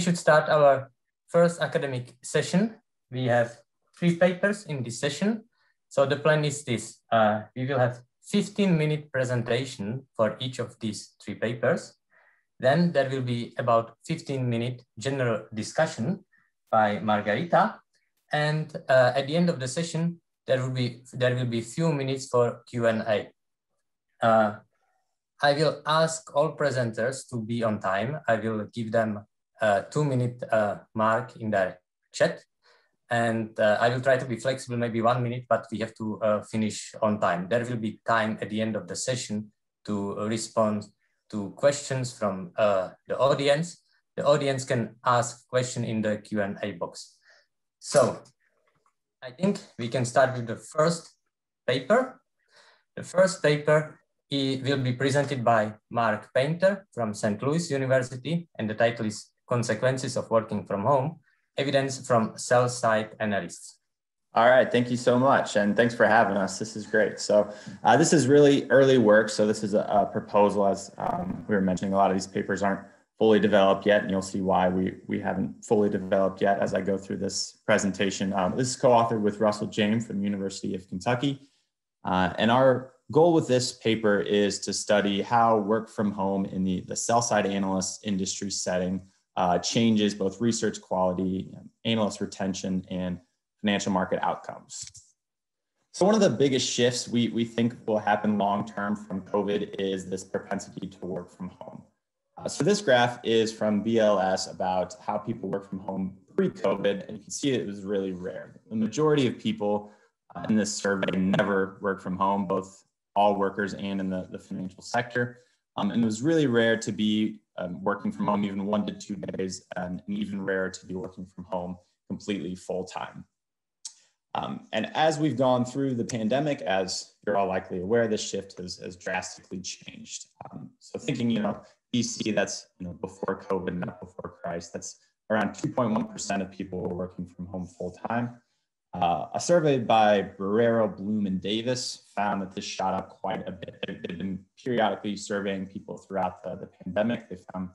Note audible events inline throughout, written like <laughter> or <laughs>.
we should start our first academic session. We have three papers in this session. So the plan is this, uh, we will have 15 minute presentation for each of these three papers. Then there will be about 15 minute general discussion by Margarita. And uh, at the end of the session, there will be there will be few minutes for Q&A. Uh, I will ask all presenters to be on time. I will give them a two minute uh, mark in the chat. And uh, I will try to be flexible, maybe one minute, but we have to uh, finish on time. There will be time at the end of the session to respond to questions from uh, the audience. The audience can ask question in the Q&A box. So I think we can start with the first paper. The first paper will be presented by Mark Painter from St. Louis University, and the title is Consequences of Working from Home, Evidence from Sell-Side Analysts. All right, thank you so much, and thanks for having us. This is great. So uh, this is really early work. So this is a, a proposal, as um, we were mentioning. A lot of these papers aren't fully developed yet, and you'll see why we we haven't fully developed yet as I go through this presentation. Um, this is co-authored with Russell Jame from University of Kentucky, uh, and our goal with this paper is to study how work from home in the, the sell side analyst industry setting uh, changes both research quality, analyst retention, and financial market outcomes. So one of the biggest shifts we, we think will happen long-term from COVID is this propensity to work from home. Uh, so this graph is from BLS about how people work from home pre-COVID, and you can see it was really rare. The majority of people uh, in this survey never work from home, both all workers and in the, the financial sector. Um, and it was really rare to be um, working from home even one to two days, and, even rarer to be working from home completely full time. Um, and as we've gone through the pandemic, as you're all likely aware, this shift has, has drastically changed. Um, so thinking, you know, BC, that's you know before COVID, not before Christ, that's around 2.1% of people were working from home full time. Uh, a survey by Barrero, Bloom, and Davis found that this shot up quite a bit. They've been periodically surveying people throughout the, the pandemic. They found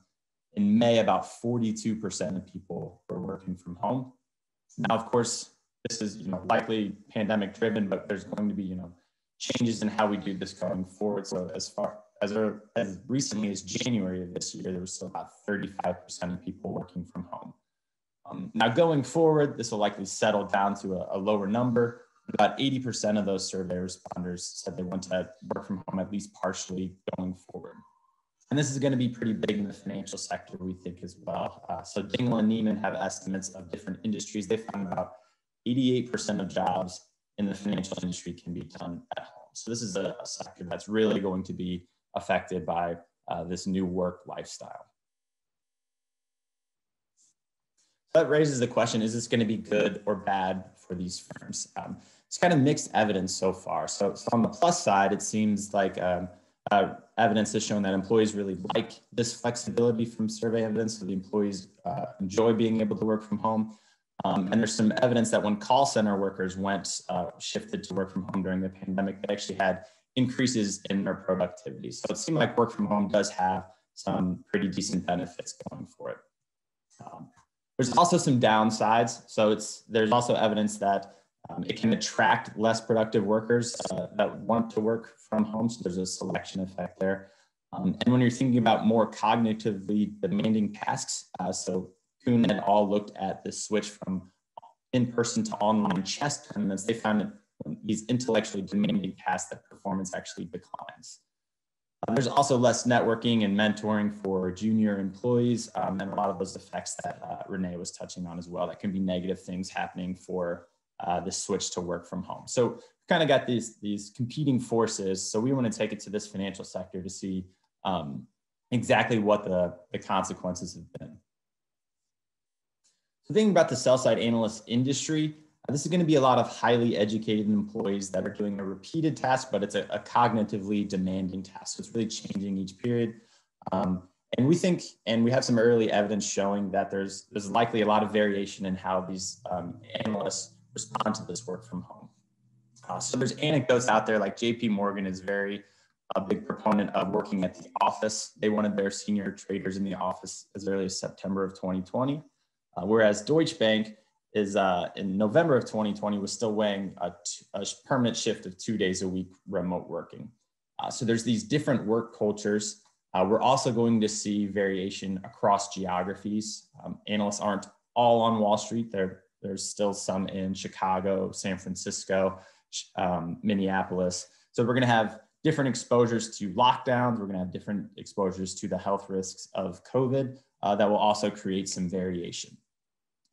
in May about 42% of people were working from home. Now, of course, this is you know likely pandemic driven, but there's going to be you know changes in how we do this going forward. So as far as, as recently as January of this year, there was still about 35% of people working from home. Um, now going forward, this will likely settle down to a, a lower number. About 80% of those survey responders said they want to work from home at least partially going forward. And this is going to be pretty big in the financial sector, we think, as well. Uh, so Dingel and Neiman have estimates of different industries. They found about 88% of jobs in the financial industry can be done at home. So this is a, a sector that's really going to be affected by uh, this new work lifestyle. That raises the question, is this going to be good or bad for these firms? Um, it's kind of mixed evidence so far. So, so on the plus side, it seems like um, uh, evidence has shown that employees really like this flexibility from survey evidence. So the employees uh, enjoy being able to work from home. Um, and there's some evidence that when call center workers went uh, shifted to work from home during the pandemic, they actually had increases in their productivity. So it seemed like work from home does have some pretty decent benefits going for it. Um, there's also some downsides. So it's there's also evidence that um, it can attract less productive workers uh, that want to work from home. So there's a selection effect there. Um, and when you're thinking about more cognitively demanding tasks, uh, so Künn and all looked at the switch from in-person to online chess tournaments, they found that these intellectually demanding tasks that performance actually declines. Uh, there's also less networking and mentoring for junior employees, um, and a lot of those effects that uh, Renee was touching on as well. That can be negative things happening for uh, the switch to work from home. So kind of got these these competing forces. So we want to take it to this financial sector to see um, exactly what the, the consequences have been. So thinking about the sell side analyst industry, this is going to be a lot of highly educated employees that are doing a repeated task, but it's a, a cognitively demanding task. So it's really changing each period. Um, and we think, and we have some early evidence showing that there's, there's likely a lot of variation in how these um, analysts respond to this work from home. Uh, so there's anecdotes out there like JP Morgan is very a big proponent of working at the office. They wanted their senior traders in the office as early as September of 2020, uh, whereas Deutsche Bank is uh, in November of 2020 was still weighing a, permanent shift of two days a week remote working. Uh, so there's these different work cultures. Uh, we're also going to see variation across geographies. Um, analysts aren't all on Wall Street. There, there's still some in Chicago, San Francisco, um, Minneapolis. So we're going to have different exposures to lockdowns. We're going to have different exposures to the health risks of COVID uh, that will also create some variation.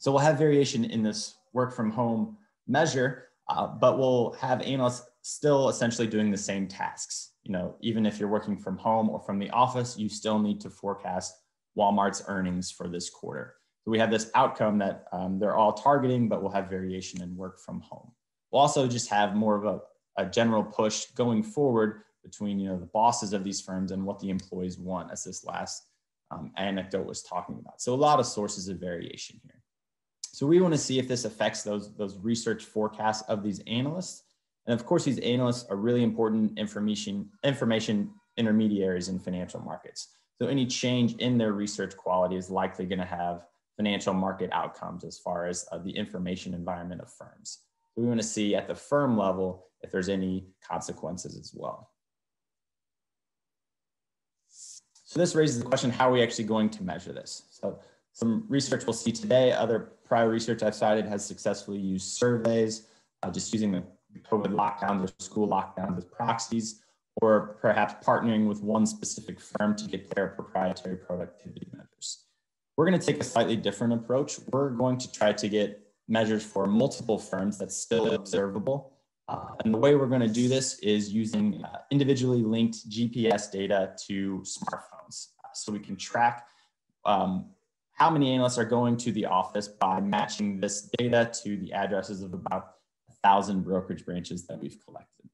So we'll have variation in this work from home measure, uh, but we'll have analysts still essentially doing the same tasks. You know, even if you're working from home or from the office, you still need to forecast Walmart's earnings for this quarter. So we have this outcome that um, they're all targeting, but we'll have variation in work from home. We'll also just have more of a, a general push going forward between you know the bosses of these firms and what the employees want, as this last um, anecdote was talking about. So a lot of sources of variation here. So we want to see if this affects those, those research forecasts of these analysts. And of course, these analysts are really important information, information intermediaries in financial markets. So any change in their research quality is likely going to have financial market outcomes as far as uh, the information environment of firms. So we want to see at the firm level if there's any consequences as well. So this raises the question, how are we actually going to measure this? So some research we'll see today, other prior research I've cited has successfully used surveys, uh, just using the COVID lockdowns or school lockdowns as proxies, or perhaps partnering with one specific firm to get their proprietary productivity measures. We're going to take a slightly different approach. We're going to try to get measures for multiple firms that's still observable. Uh, and the way we're going to do this is using uh, individually linked GPS data to smartphones. Uh, so we can track um, how many analysts are going to the office by matching this data to the addresses of about a thousand brokerage branches that we've collected.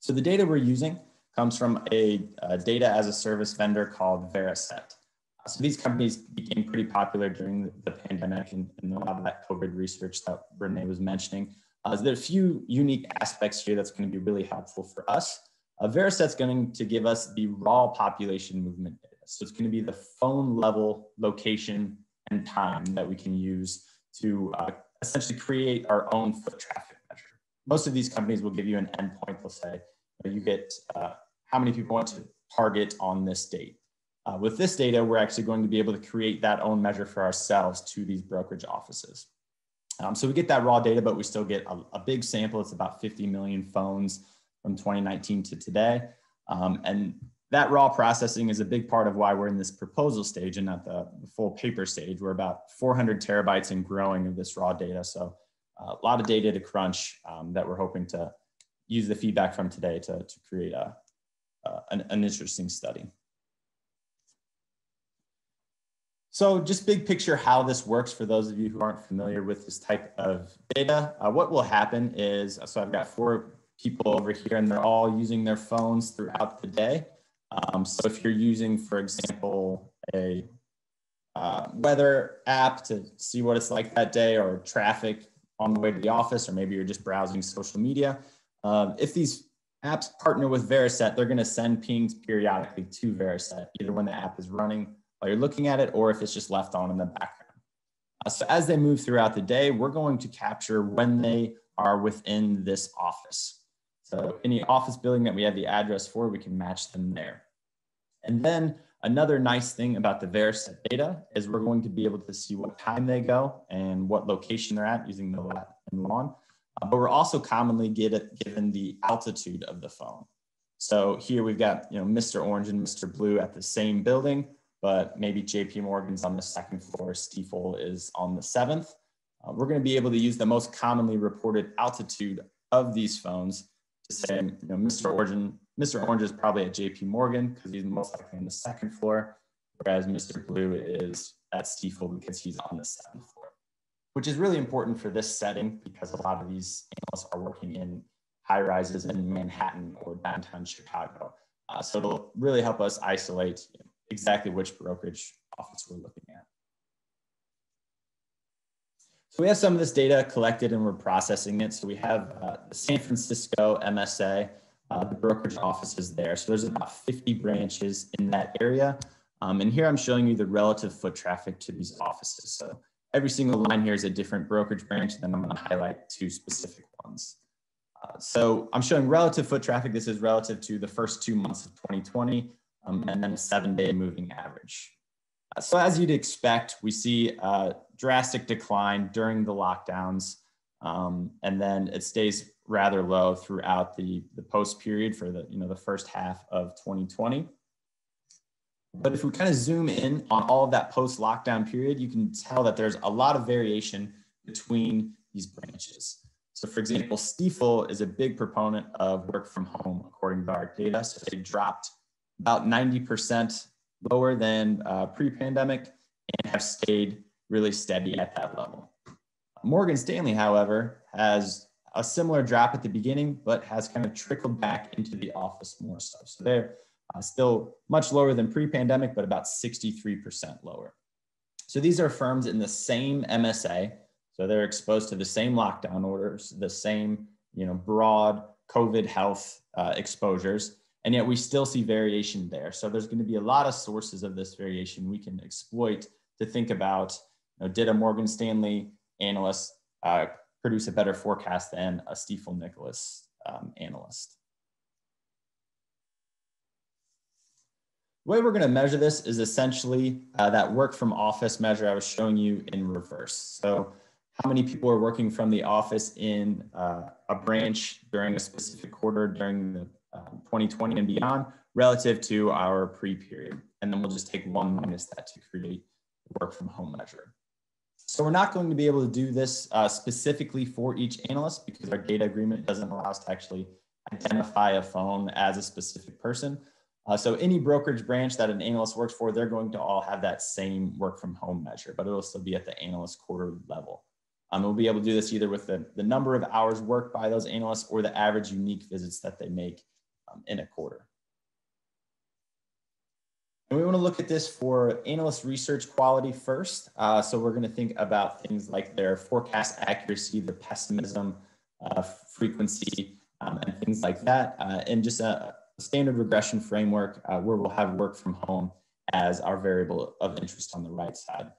So the data we're using comes from a, a data as a service vendor called Veraset. So these companies became pretty popular during the, pandemic and, and, a lot of that COVID research that Renee was mentioning. Uh, there are a few unique aspects here that's going to be really helpful for us. Uh, Veraset's going to give us the raw population movement data. So it's going to be the phone level location and time that we can use to uh, essentially create our own foot traffic measure. Most of these companies will give you an endpoint. They'll say you get uh, how many people want to target on this date. Uh, with this data, we're actually going to be able to create that own measure for ourselves to these brokerage offices. Um, so we get that raw data, but we still get a, a, big sample. It's about 50 million phones from 2019 to today. Um, and that raw processing is a big part of why we're in this proposal stage and not the, full paper stage. We're about 400 terabytes and growing of this raw data. So uh, a lot of data to crunch um, that we're hoping to use the feedback from today to, to create a, uh, an, an interesting study. So just big picture how this works for those of you who aren't familiar with this type of data. Uh, what will happen is, so I've got four people over here and they're all using their phones throughout the day. Um, so if you're using, for example, a uh, weather app to see what it's like that day or traffic on the way to the office, or maybe you're just browsing social media. Um, if these apps partner with Veraset, they're going to send pings periodically to Veraset, either when the app is running while you're looking at it or if it's just left on in the background. Uh, so as they move throughout the day, we're going to capture when they are within this office. So any office building that we have the address for, we can match them there. And then another nice thing about the Veraset data is we're going to be able to see what time they go and what location they're at using the lat and lon. Uh, but we're also commonly get given the altitude of the phone. So here we've got you know Mr. Orange and Mr. Blue at the same building but maybe JP Morgan's on the second floor, Stifel is on the seventh. Uh, we're going to be able to use the most commonly reported altitude of these phones to say, you know, Mr. Orange, Mr. Orange is probably at JP Morgan because he's most likely on the second floor, whereas Mr. Blue is at Stifel because he's on the seventh floor, which is really important for this setting because a lot of these analysts are working in high rises in Manhattan or downtown Chicago. Uh, so it'll really help us isolate exactly which brokerage office we're looking at. So we have some of this data collected and we're processing it. So we have uh, the San Francisco MSA, uh, the brokerage offices there. So there's about 50 branches in that area. Um, and here I'm showing you the relative foot traffic to these offices. So every single line here is a different brokerage branch, and then I'm going to highlight two specific ones. Uh, so I'm showing relative foot traffic. This is relative to the first two months of 2020, um, and then a seven-day moving average. Uh, so as you'd expect, we see a drastic decline during the lockdowns, um, and then it stays rather low throughout the, the post period for the, you know, the first half of 2020. But if we kind of zoom in on all of that post lockdown period, you can tell that there's a lot of variation between these branches. So for example, Stifel is a big proponent of work from home, according to our data. So they dropped about 90% lower than uh, pre-pandemic and have stayed really steady at that level. Morgan Stanley, however, has a similar drop at the beginning, but has kind of trickled back into the office more so. So they're uh, still much lower than pre-pandemic, but about 63% lower. So these are firms in the same MSA. So they're exposed to the same lockdown orders, the same, you know, broad COVID health uh, exposures, and yet we still see variation there. So there's going to be a lot of sources of this variation we can exploit to think about, you know, did a Morgan Stanley analyst uh, produce a better forecast than a Stifel Nicolaus um, analyst? The way we're going to measure this is essentially uh, that work from office measure I was showing you in reverse. So how many people are working from the office in uh, a branch during a specific quarter during the um, 2020 and beyond relative to our pre-period. And then we'll just take one minus that to create the work from home measure. So we're not going to be able to do this uh, specifically for each analyst because our data agreement doesn't allow us to actually identify a phone as a specific person. Uh, so any brokerage branch that an analyst works for, they're going to all have that same work from home measure, but it'll still be at the analyst quarter level. Um, we'll be able to do this either with the, the number of hours worked by those analysts or the average unique visits that they make um, in a quarter. And we want to look at this for analyst research quality first. Uh, so we're going to think about things like their forecast accuracy, their pessimism, uh, frequency, um, and things like that. Uh, and just a, standard regression framework uh, where we'll have work from home as our variable of interest on the right side.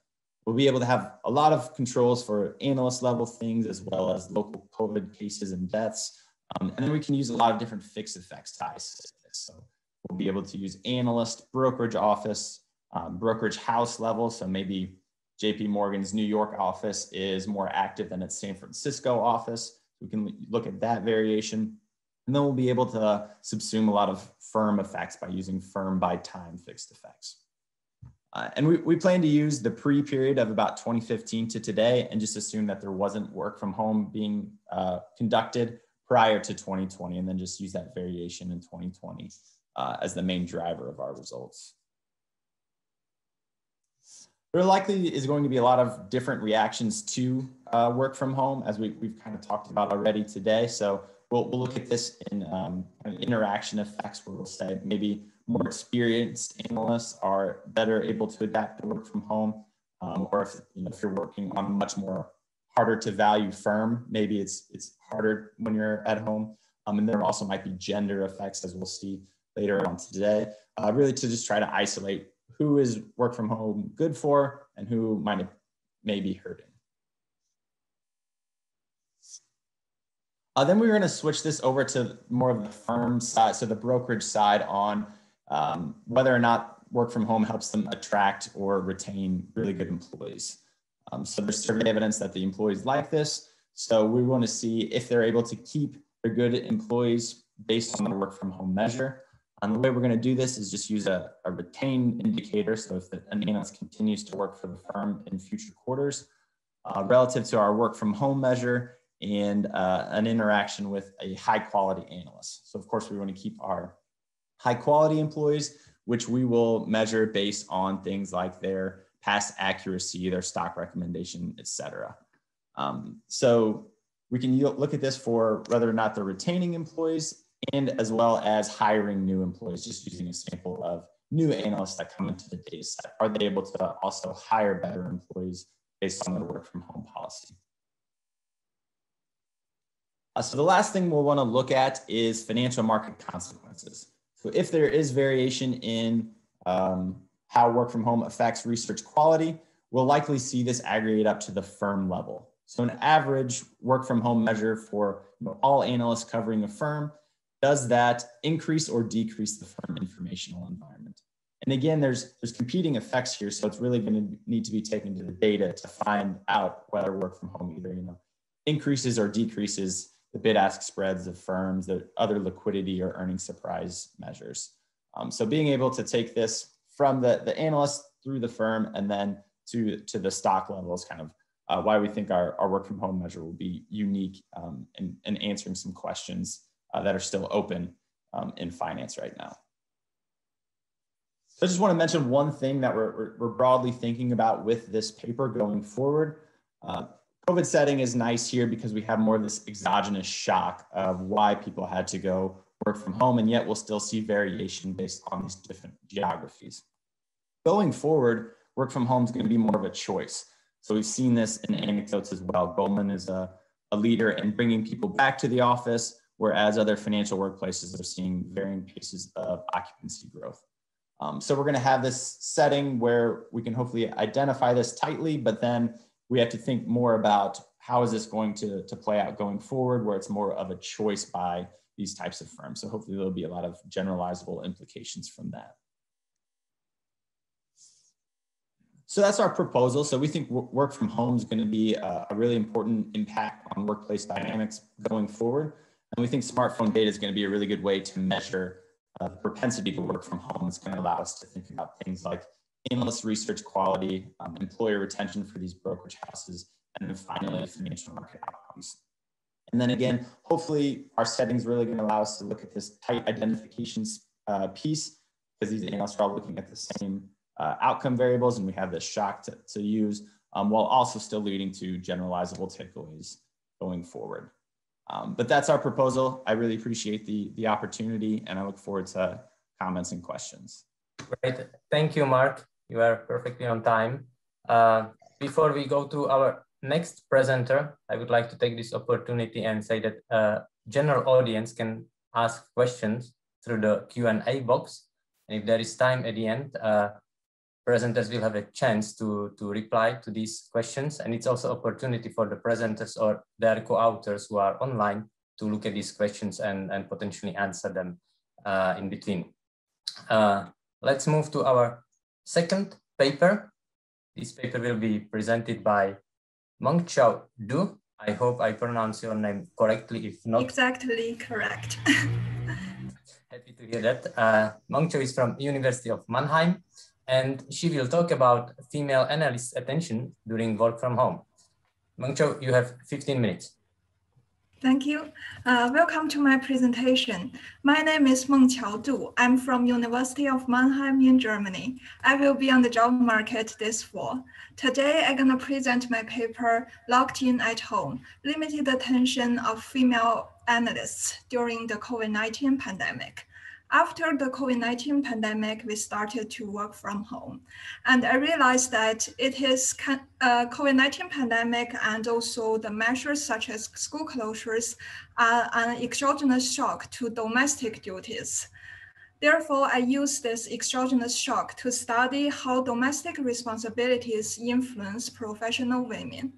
We'll be able to have a lot of controls for analyst level things as well as local COVID cases and deaths. Um, and then we can use a lot of different fixed effects this. So we'll be able to use analyst, brokerage office, um, brokerage house level. So maybe JP Morgan's New York office is more active than its San Francisco office. We can look at that variation. And then we'll be able to subsume a lot of firm effects by using firm by time fixed effects. Uh, and we, we plan to use the pre-period of about 2015 to today and just assume that there wasn't work from home being uh, conducted prior to 2020 and then just use that variation in 2020 uh, as the main driver of our results. There likely is going to be a lot of different reactions to uh, work from home as we, we've kind of talked about already today. So we'll, we'll look at this in um, interaction effects where we'll say maybe more experienced analysts are better able to adapt to work from home. Um, or if, you know, if you're working on much more harder to value firm, maybe it's, it's harder when you're at home. Um, and there also might be gender effects as we'll see later on today, uh, really to just try to isolate who is work from home good for and who might may be hurting. Uh, then we are going to switch this over to more of the firm side, so the brokerage side on um, whether or not work from home helps them attract or retain really good employees. Um, so there's survey evidence that the employees like this. So we want to see if they're able to keep their good employees based on the work from home measure. And the way we're going to do this is just use a, a retain indicator. So if the, an analyst continues to work for the firm in future quarters, uh, relative to our work from home measure, and uh, an interaction with a high quality analyst. So of course we want to keep our high quality employees, which we will measure based on things like their past accuracy, their stock recommendation, et cetera. Um, so we can look at this for whether or not they're retaining employees and as well as hiring new employees, just using a sample of new analysts that come into the data set. Are they able to also hire better employees based on their work from home policy? Uh, so the last thing we'll want to look at is financial market consequences. So if there is variation in um, how work from home affects research quality, we'll likely see this aggregate up to the firm level. So an average work from home measure for you know, all analysts covering a firm, does that increase or decrease the firm informational environment? And again, there's, there's competing effects here. So it's really going to need to be taken to the data to find out whether work from home either, you know, increases or decreases the bid ask spreads of firms, the other liquidity or earning surprise measures. Um, so being able to take this from the, the analyst through the firm and then to, to the stock level is kind of uh, why we think our, our work from home measure will be unique um, in, in answering some questions uh, that are still open um, in finance right now. So I just want to mention one thing that we're, we're, broadly thinking about with this paper going forward. Uh, COVID setting is nice here because we have more of this exogenous shock of why people had to go work from home, and yet we'll still see variation based on these different geographies. Going forward, work from home is going to be more of a choice. So we've seen this in anecdotes as well. Goldman is a, a leader in bringing people back to the office, whereas other financial workplaces are seeing varying paces of occupancy growth. Um, so we're going to have this setting where we can hopefully identify this tightly, but then we have to think more about how is this going to, to play out going forward, where it's more of a choice by these types of firms. So hopefully there'll be a lot of generalizable implications from that. So that's our proposal. So we think work from home is going to be a, really important impact on workplace dynamics going forward. And we think smartphone data is going to be a really good way to measure uh, propensity to work from home. It's going to allow us to think about things like analyst research quality, um, employer retention for these brokerage houses, and then finally financial market outcomes. And then again, hopefully our settings really going to allow us to look at this tight identification uh, piece because these analysts are all looking at the same uh, outcome variables and we have this shock to, to use um, while also still leading to generalizable takeaways going forward. Um, but that's our proposal. I really appreciate the, the opportunity and I look forward to comments and questions. Great. Thank you, Mark. You are perfectly on time. Uh, before we go to our next presenter, I would like to take this opportunity and say that uh, general audience can ask questions through the Q&A box. And if there is time at the end, uh, presenters will have a chance to, to reply to these questions. And it's also opportunity for the presenters or their co-authors who are online to look at these questions and, and potentially answer them uh, in between. Uh, let's move to our second paper. This paper will be presented by Mengqiao Du. I hope I pronounce your name correctly. If not, exactly correct. <laughs> happy to hear that. Uh, Mengqiao is from University of Mannheim and she will talk about female analysts' attention during work from home. Mengqiao, you have 15 minutes. Thank you. Uh, welcome to my presentation. My name is Mengqiao Du. I'm from University of Mannheim in Germany. I will be on the job market this fall. Today, I'm going to present my paper, Locked in at Home, Limited Attention of Female Analysts During the COVID-19 Pandemic after the COVID-19 pandemic, we started to work from home. And I realized that it is uh, COVID-19 pandemic and also the measures such as school closures are an exogenous shock to domestic duties. Therefore, I use this exogenous shock to study how domestic responsibilities influence professional women.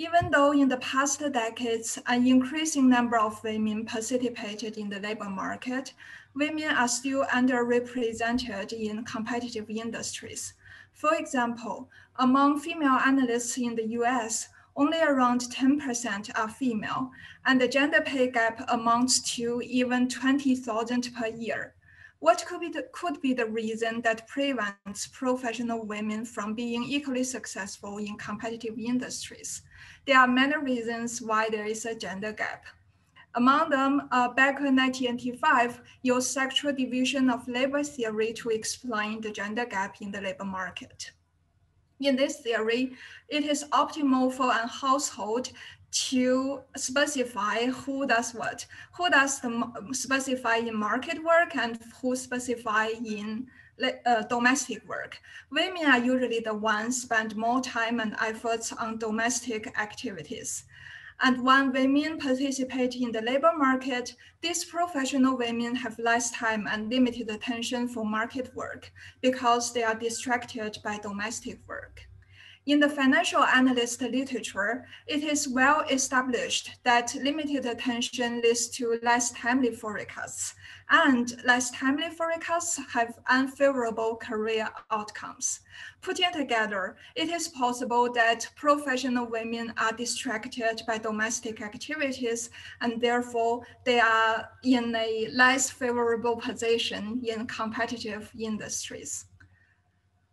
Even though in the past decades, an increasing number of women participated in the labor market, women are still underrepresented in competitive industries. For example, among female analysts in the US, only around 10% are female, and the gender pay gap amounts to even 20,000 per year. What could be, the, could be the reason that prevents professional women from being equally successful in competitive industries? There are many reasons why there is a gender gap. Among them, uh, Becker in 1985 used sexual division of labor theory to explain the gender gap in the labor market. In this theory, it is optimal for a household to specify who does what, who does the specify in market work and who specify in uh, domestic work. Women are usually the ones spend more time and efforts on domestic activities. And when women participate in the labor market, these professional women have less time and limited attention for market work because they are distracted by domestic work. In the financial analyst literature, it is well established that limited attention leads to less timely forecasts, and less timely forecasts have unfavorable career outcomes. Putting together, it is possible that professional women are distracted by domestic activities, and therefore they are in a less favorable position in competitive industries.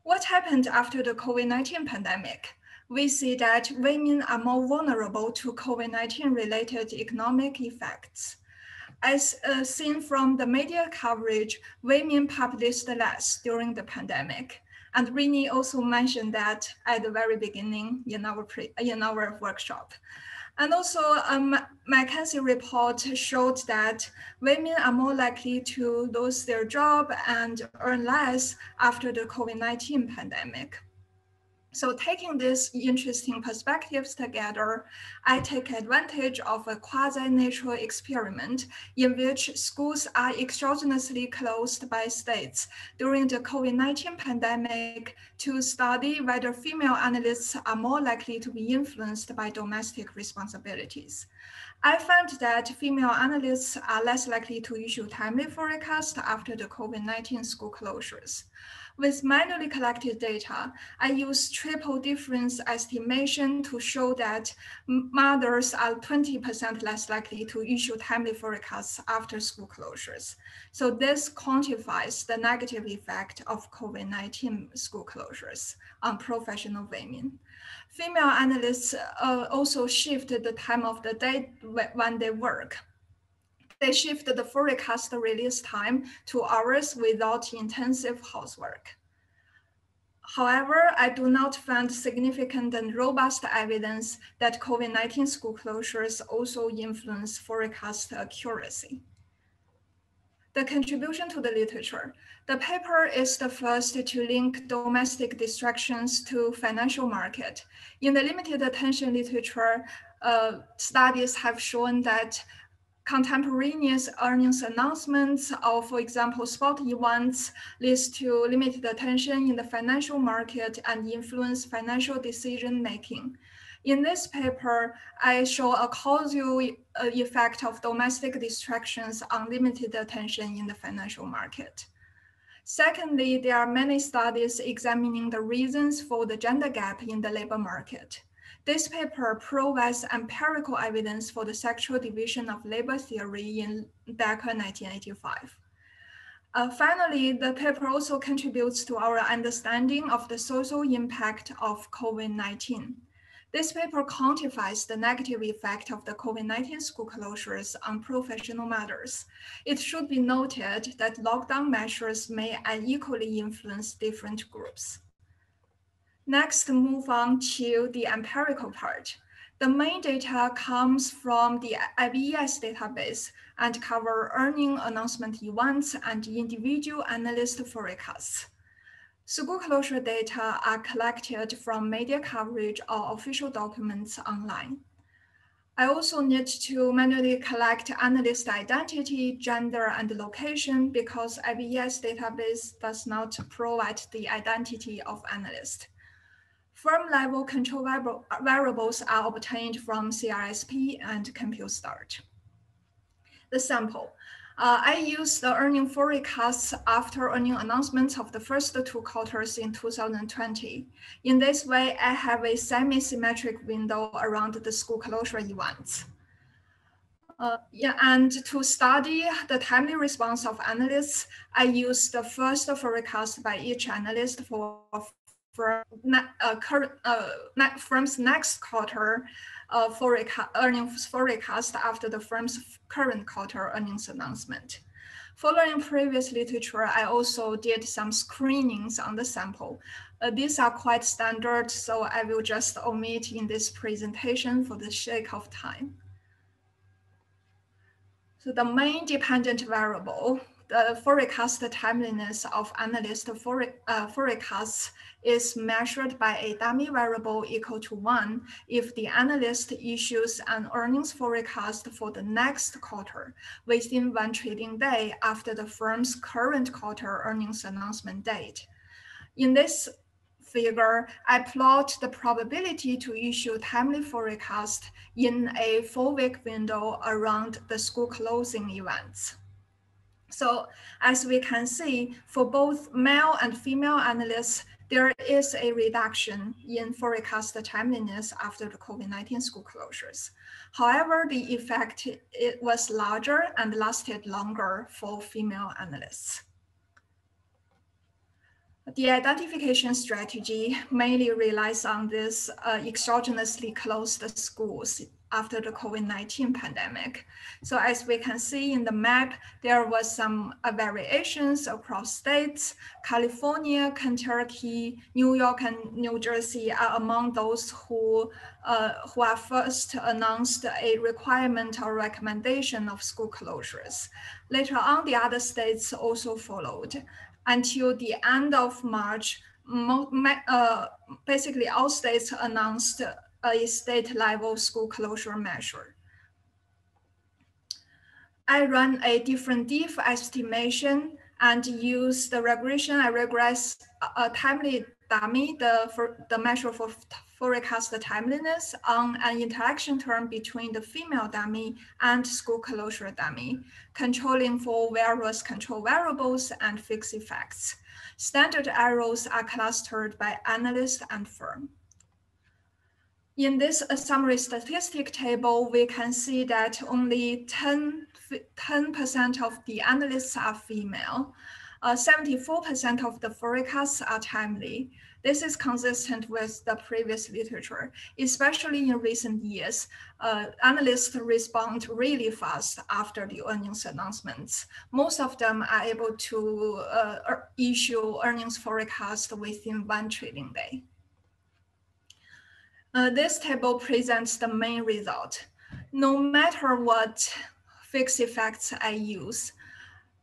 What happened after the COVID-19 pandemic? We see that women are more vulnerable to COVID-19 related economic effects. As uh, seen from the media coverage, women published less during the pandemic. And Rini also mentioned that at the very beginning in our, in our workshop. And also, um, McKinsey report showed that women are more likely to lose their job and earn less after the COVID-19 pandemic. So taking these interesting perspectives together, I take advantage of a quasi-natural experiment in which schools are exogenously closed by states during the COVID-19 pandemic to study whether female analysts are more likely to be influenced by domestic responsibilities. I found that female analysts are less likely to issue timely forecasts after the COVID-19 school closures. With manually collected data, I use triple difference estimation to show that mothers are 20% less likely to issue timely forecasts after school closures. So this quantifies the negative effect of COVID-19 school closures on professional women. Female analysts uh, also shift the time of the day when they work they shift the forecast release time to hours without intensive housework. However, I do not find significant and robust evidence that COVID-19 school closures also influence forecast accuracy. The contribution to the literature. The paper is the first to link domestic distractions to financial market. In the limited attention literature, uh, studies have shown that contemporaneous earnings announcements or, for example, spot events leads to limited attention in the financial market and influence financial decision making. In this paper, I show a causal uh, effect of domestic distractions on limited attention in the financial market. Secondly, there are many studies examining the reasons for the gender gap in the labor market. This paper provides empirical evidence for the sexual division of labor theory in Becker 1985. Uh, finally, the paper also contributes to our understanding of the social impact of COVID-19. This paper quantifies the negative effect of the COVID-19 school closures on professional matters. It should be noted that lockdown measures may unequally influence different groups. Next, move on to the empirical part. The main data comes from the IBES database and cover earning announcement events and individual analyst forecasts. School closure data are collected from media coverage or official documents online. I also need to manually collect analyst identity, gender, and location because IBES database does not provide the identity of analyst. Firm level control variables are obtained from CRSP and Compustat. The sample. Uh, I use the earning forecasts after earning announcements of the first two quarters in 2020. In this way, I have a semi-symmetric window around the school closure events. Uh, yeah, and to study the timely response of analysts, I use the first forecast by each analyst for from uh, current uh, firm's next quarter uh, forecast, earnings forecast after the firm's current quarter earnings announcement. Following previous literature, I also did some screenings on the sample. Uh, these are quite standard, so I will just omit in this presentation for the sake of time. So the main dependent variable the forecast timeliness of analyst uh, forecasts is measured by a dummy variable equal to one if the analyst issues an earnings forecast for the next quarter within one trading day after the firm's current quarter earnings announcement date. In this figure, I plot the probability to issue timely forecast in a four-week window around the school closing events. So as we can see, for both male and female analysts, there is a reduction in forecast timeliness after the COVID-19 school closures. However, the effect it was larger and lasted longer for female analysts. The identification strategy mainly relies on this uh, exogenously closed schools after the COVID-19 pandemic. So as we can see in the map, there was some uh, variations across states. California, Kentucky, New York, and New Jersey are among those who, uh, who are first announced a requirement or recommendation of school closures. Later on, the other states also followed until the end of March, uh, basically all states announced a state level school closure measure. I run a different diff estimation and use the regression. I regress a timely dummy, the, for, the measure for forecast the timeliness on an interaction term between the female dummy and school closure dummy, controlling for various control variables and fixed effects. Standard errors are clustered by analyst and firm. In this summary statistic table, we can see that only 10, 10% of the analysts are female. 74% uh, of the forecasts are timely. This is consistent with the previous literature, especially in recent years. Uh, analysts respond really fast after the earnings announcements. Most of them are able to uh, issue earnings forecast within one trading day. Uh, this table presents the main result. No matter what fixed effects I use,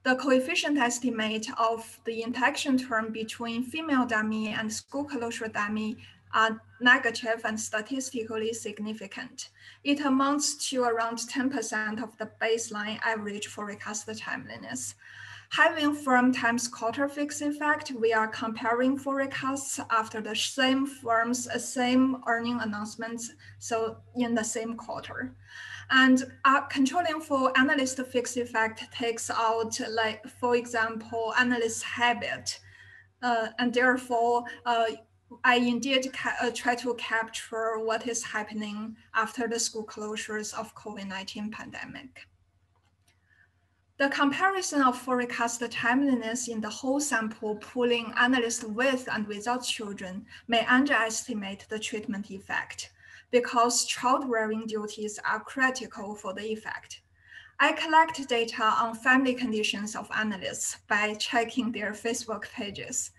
the coefficient estimate of the interaction term between female dummy and school closure dummy are negative and statistically significant. It amounts to around 10% of the baseline average forecast timeliness. Having firm times quarter fixed effect, we are comparing forecasts after the same firm's uh, same earning announcements, so in the same quarter. And uh, controlling for analyst fixed effect takes out, like, for example, analyst habit. Uh, and therefore, uh, I indeed uh, try to capture what is happening after the school closures of COVID-19 pandemic. The comparison of forecast timeliness in the whole sample pooling analysts with and without children may underestimate the treatment effect because child rearing duties are critical for the effect. I collect data on family conditions of analysts by checking their Facebook pages.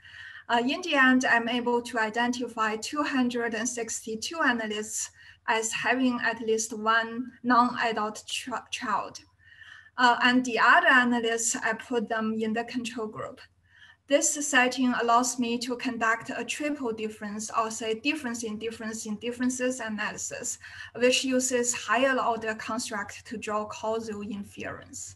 Uh, in the end, I'm able to identify 262 analysts as having at least one non-adult ch child. Uh, and the other analysts, I put them in the control group. This setting allows me to conduct a triple difference or say difference in difference in differences analysis, which uses higher order construct to draw causal inference.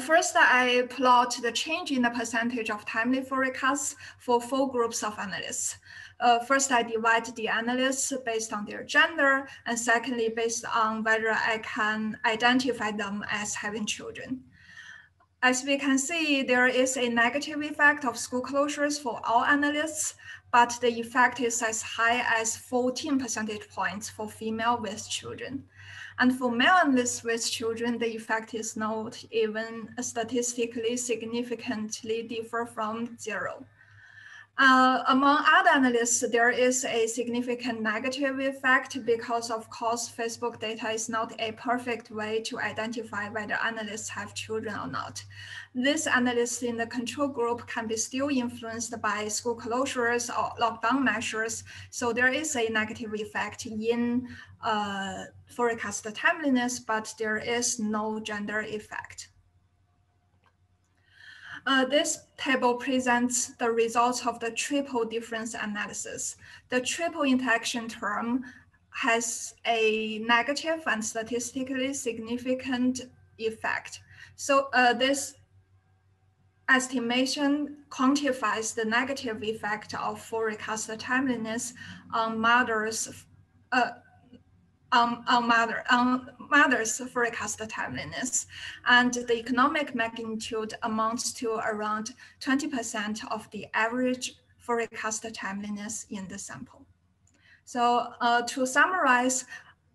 First, I plot the change in the percentage of timely forecasts for four groups of analysts. Uh, first, I divide the analysts based on their gender, and secondly, based on whether I can identify them as having children. As we can see, there is a negative effect of school closures for all analysts, but the effect is as high as 14 percentage points for female with children. And for male analysts with children, the effect is not even statistically significantly different from zero. Uh, among other analysts, there is a significant negative effect because, of course, Facebook data is not a perfect way to identify whether analysts have children or not. These analysts in the control group can be still influenced by school closures or lockdown measures. So there is a negative effect in uh, forecast timeliness, but there is no gender effect. Uh, this table presents the results of the triple difference analysis. The triple interaction term has a negative and statistically significant effect. So uh, this estimation quantifies the negative effect of forecast timeliness on mothers uh, on, on, mother, on mother's forecast timeliness, and the economic magnitude amounts to around 20% of the average forecast timeliness in the sample. So uh, to summarize,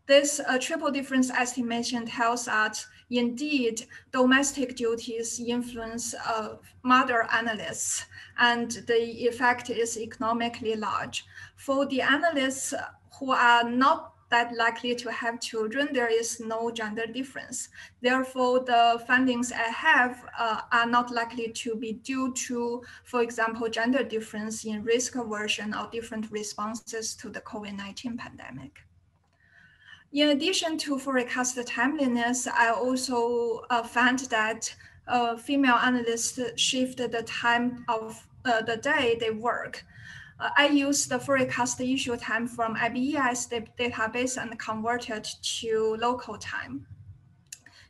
this uh, triple difference estimation tells us indeed domestic duties influence uh, mother analysts and the effect is economically large. For the analysts who are not that likely to have children, there is no gender difference. Therefore, the findings I have uh, are not likely to be due to, for example, gender difference in risk aversion or different responses to the COVID-19 pandemic. In addition to forecast timeliness, I also uh, found that uh, female analysts shift the time of uh, the day they work uh, I use the forecast issue time from IBES database and converted to local time.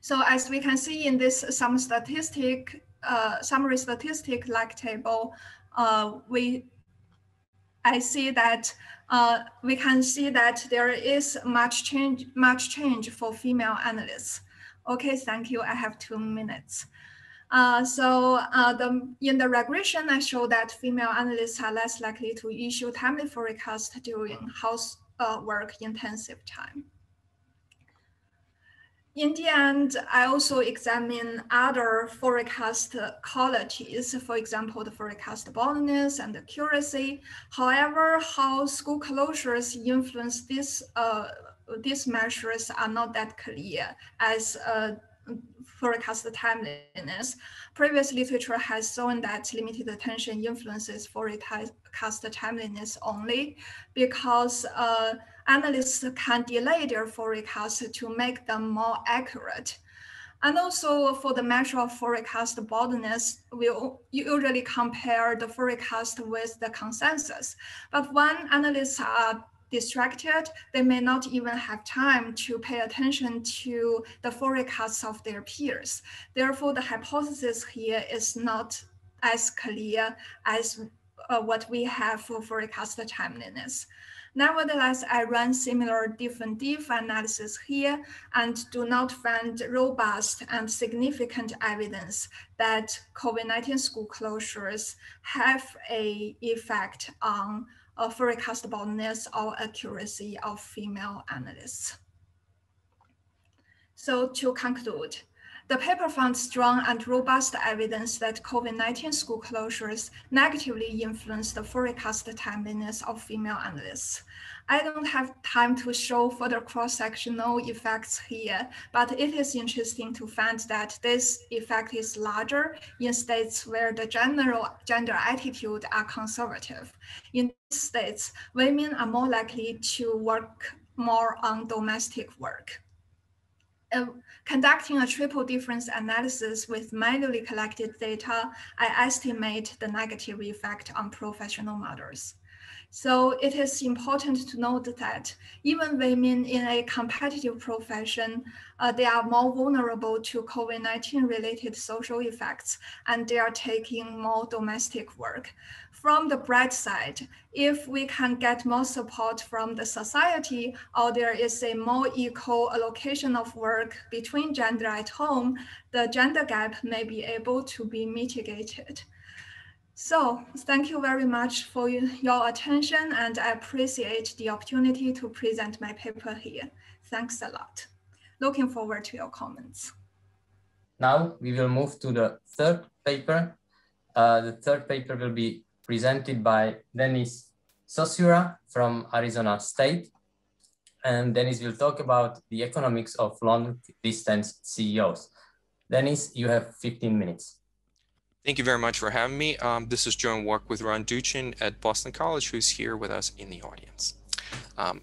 So as we can see in this some statistic, uh, summary statistic like table, uh, we I see that uh, we can see that there is much change, much change for female analysts. Okay, thank you. I have two minutes. Uh, so uh, the, in the regression, I show that female analysts are less likely to issue timely forecast during house uh, work intensive time. In the end, I also examine other forecast qualities, for example, the forecast boldness and accuracy. However, how school closures influence this, uh, these measures are not that clear as uh, forecast timeliness. Previous literature has shown that limited attention influences forecast timeliness only because uh, analysts can delay their forecast to make them more accurate. And also for the measure of forecast boldness, we usually compare the forecast with the consensus. But when analysts are distracted, they may not even have time to pay attention to the forecasts of their peers. Therefore, the hypothesis here is not as clear as uh, what we have for forecast timeliness. Nevertheless, I run similar different diff analysis here and do not find robust and significant evidence that COVID-19 school closures have a effect on Uh, of forecastability or accuracy of female analysts. So to conclude, the paper found strong and robust evidence that COVID-19 school closures negatively influenced the forecast timeliness of female analysts. I don't have time to show further cross-sectional effects here, but it is interesting to find that this effect is larger in states where the general gender attitude are conservative. In states, women are more likely to work more on domestic work. Uh, conducting a triple difference analysis with manually collected data, I estimate the negative effect on professional mothers. So it is important to note that even women in a competitive profession, uh, they are more vulnerable to COVID-19 related social effects and they are taking more domestic work. From the bright side, if we can get more support from the society or there is a more equal allocation of work between gender at home, the gender gap may be able to be mitigated. So thank you very much for your attention and I appreciate the opportunity to present my paper here. Thanks a lot. Looking forward to your comments. Now we will move to the third paper. Uh, the third paper will be presented by Denis Sosyura from Arizona State. And Denis will talk about the economics of long distance CEOs. Dennis, you have 15 minutes. Thank you very much for having me. Um, this is Joan Walk with Ran Duchin at Boston College, who's here with us in the audience. Um,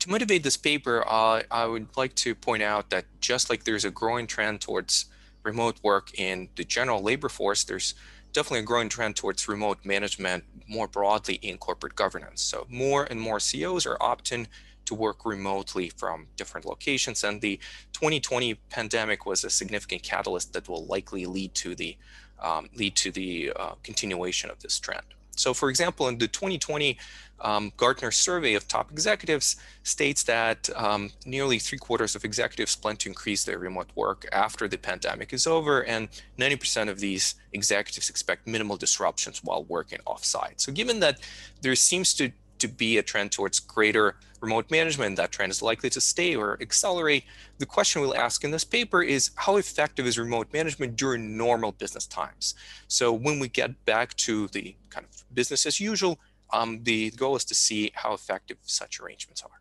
to motivate this paper, uh, I would like to point out that just like there's a growing trend towards remote work in the general labor force, there's definitely a growing trend towards remote management more broadly in corporate governance. So more and more CEOs are opting to work remotely from different locations. And the 2020 pandemic was a significant catalyst that will likely lead to the um, lead to the uh, continuation of this trend. So for example, in the 2020 um, Gartner survey of top executives states that um, nearly three quarters of executives plan to increase their remote work after the pandemic is over, and 90% of these executives expect minimal disruptions while working offsite. So given that there seems to to be a trend towards greater remote management. That trend is likely to stay or accelerate. The question we'll ask in this paper is how effective is remote management during normal business times? So when we get back to the kind of business as usual, um, the goal is to see how effective such arrangements are.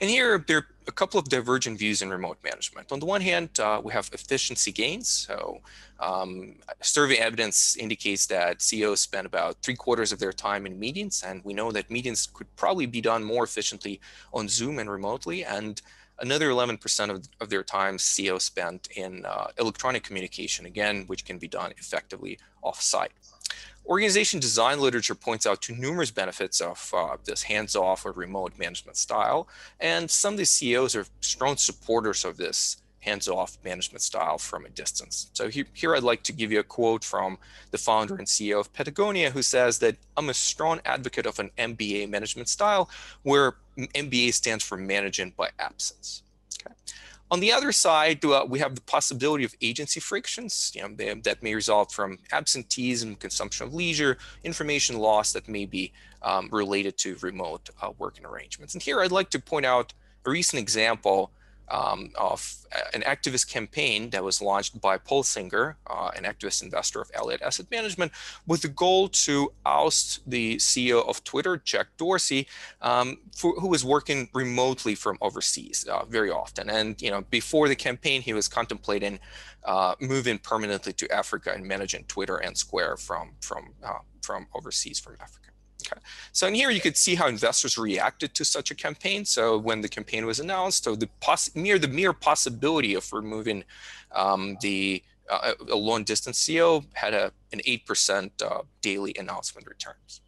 And here, there are a couple of divergent views in remote management. On the one hand, uh, we have efficiency gains. So um, survey evidence indicates that CEOs spend about three quarters of their time in meetings. And we know that meetings could probably be done more efficiently on Zoom and remotely. And another 11% of, of their time CEOs spent in uh, electronic communication, again, which can be done effectively off-site. Organization design literature points out to numerous benefits of uh, this hands-off or remote management style, and some of the CEOs are strong supporters of this hands-off management style from a distance. So here, here, I'd like to give you a quote from the founder and CEO of Patagonia, who says that I'm a strong advocate of an MBA management style, where MBA stands for managing by absence. Okay. On the other side, uh, we have the possibility of agency frictions you know, they, that may result from absenteeism, consumption of leisure, information loss that may be um, related to remote uh, working arrangements. And here I'd like to point out a recent example um, of an activist campaign that was launched by Paul Singer, uh, an activist investor of Elliott Asset Management, with the goal to oust the CEO of Twitter, Jack Dorsey, um, for, who was working remotely from overseas uh, very often. And you know, before the campaign, he was contemplating uh, moving permanently to Africa and managing Twitter and Square from from uh, from overseas from Africa. So in here you could see how investors reacted to such a campaign. So when the campaign was announced, so the mere the mere possibility of removing um, the uh, a long distance CEO had a an eight percent uh, daily announcement returns.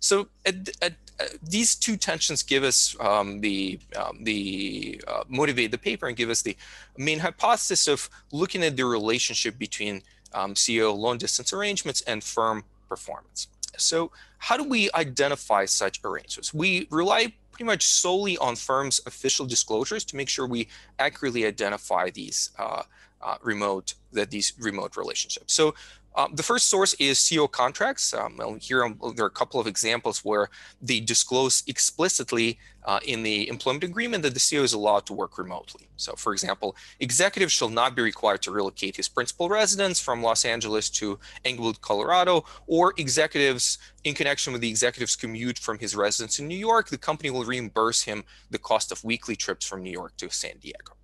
So at, at, these two tensions give us um, the um, the uh, motivate the paper and give us the main hypothesis of looking at the relationship between um, CEO long distance arrangements and firm performance. So how do we identify such arrangements? We rely pretty much solely on firms' official disclosures to make sure we accurately identify these uh, uh, remote that these remote relationships. So um, the first source is CEO contracts. Um, here um, there are a couple of examples where they disclose explicitly uh, in the employment agreement that the CEO is allowed to work remotely. So for example, executives shall not be required to relocate his principal residence from Los Angeles to Englewood, Colorado, or executives in connection with the executive's commute from his residence in New York, the company will reimburse him the cost of weekly trips from New York to San Diego.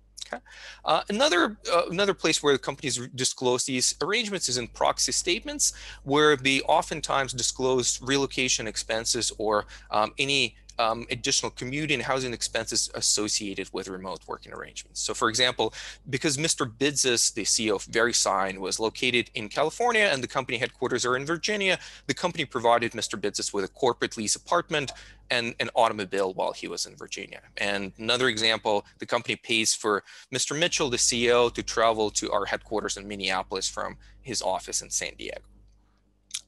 Uh, another uh, another place where companies disclose these arrangements is in proxy statements, where they oftentimes disclose relocation expenses or um, any um, additional commuting and housing expenses associated with remote working arrangements. So for example, because Mr. Bidzos, the CEO of VeriSign, was located in California and the company headquarters are in Virginia, the company provided Mr. Bidzos with a corporate lease apartment and an automobile while he was in Virginia. And another example, the company pays for Mr. Mitchell, the CEO, to travel to our headquarters in Minneapolis from his office in San Diego.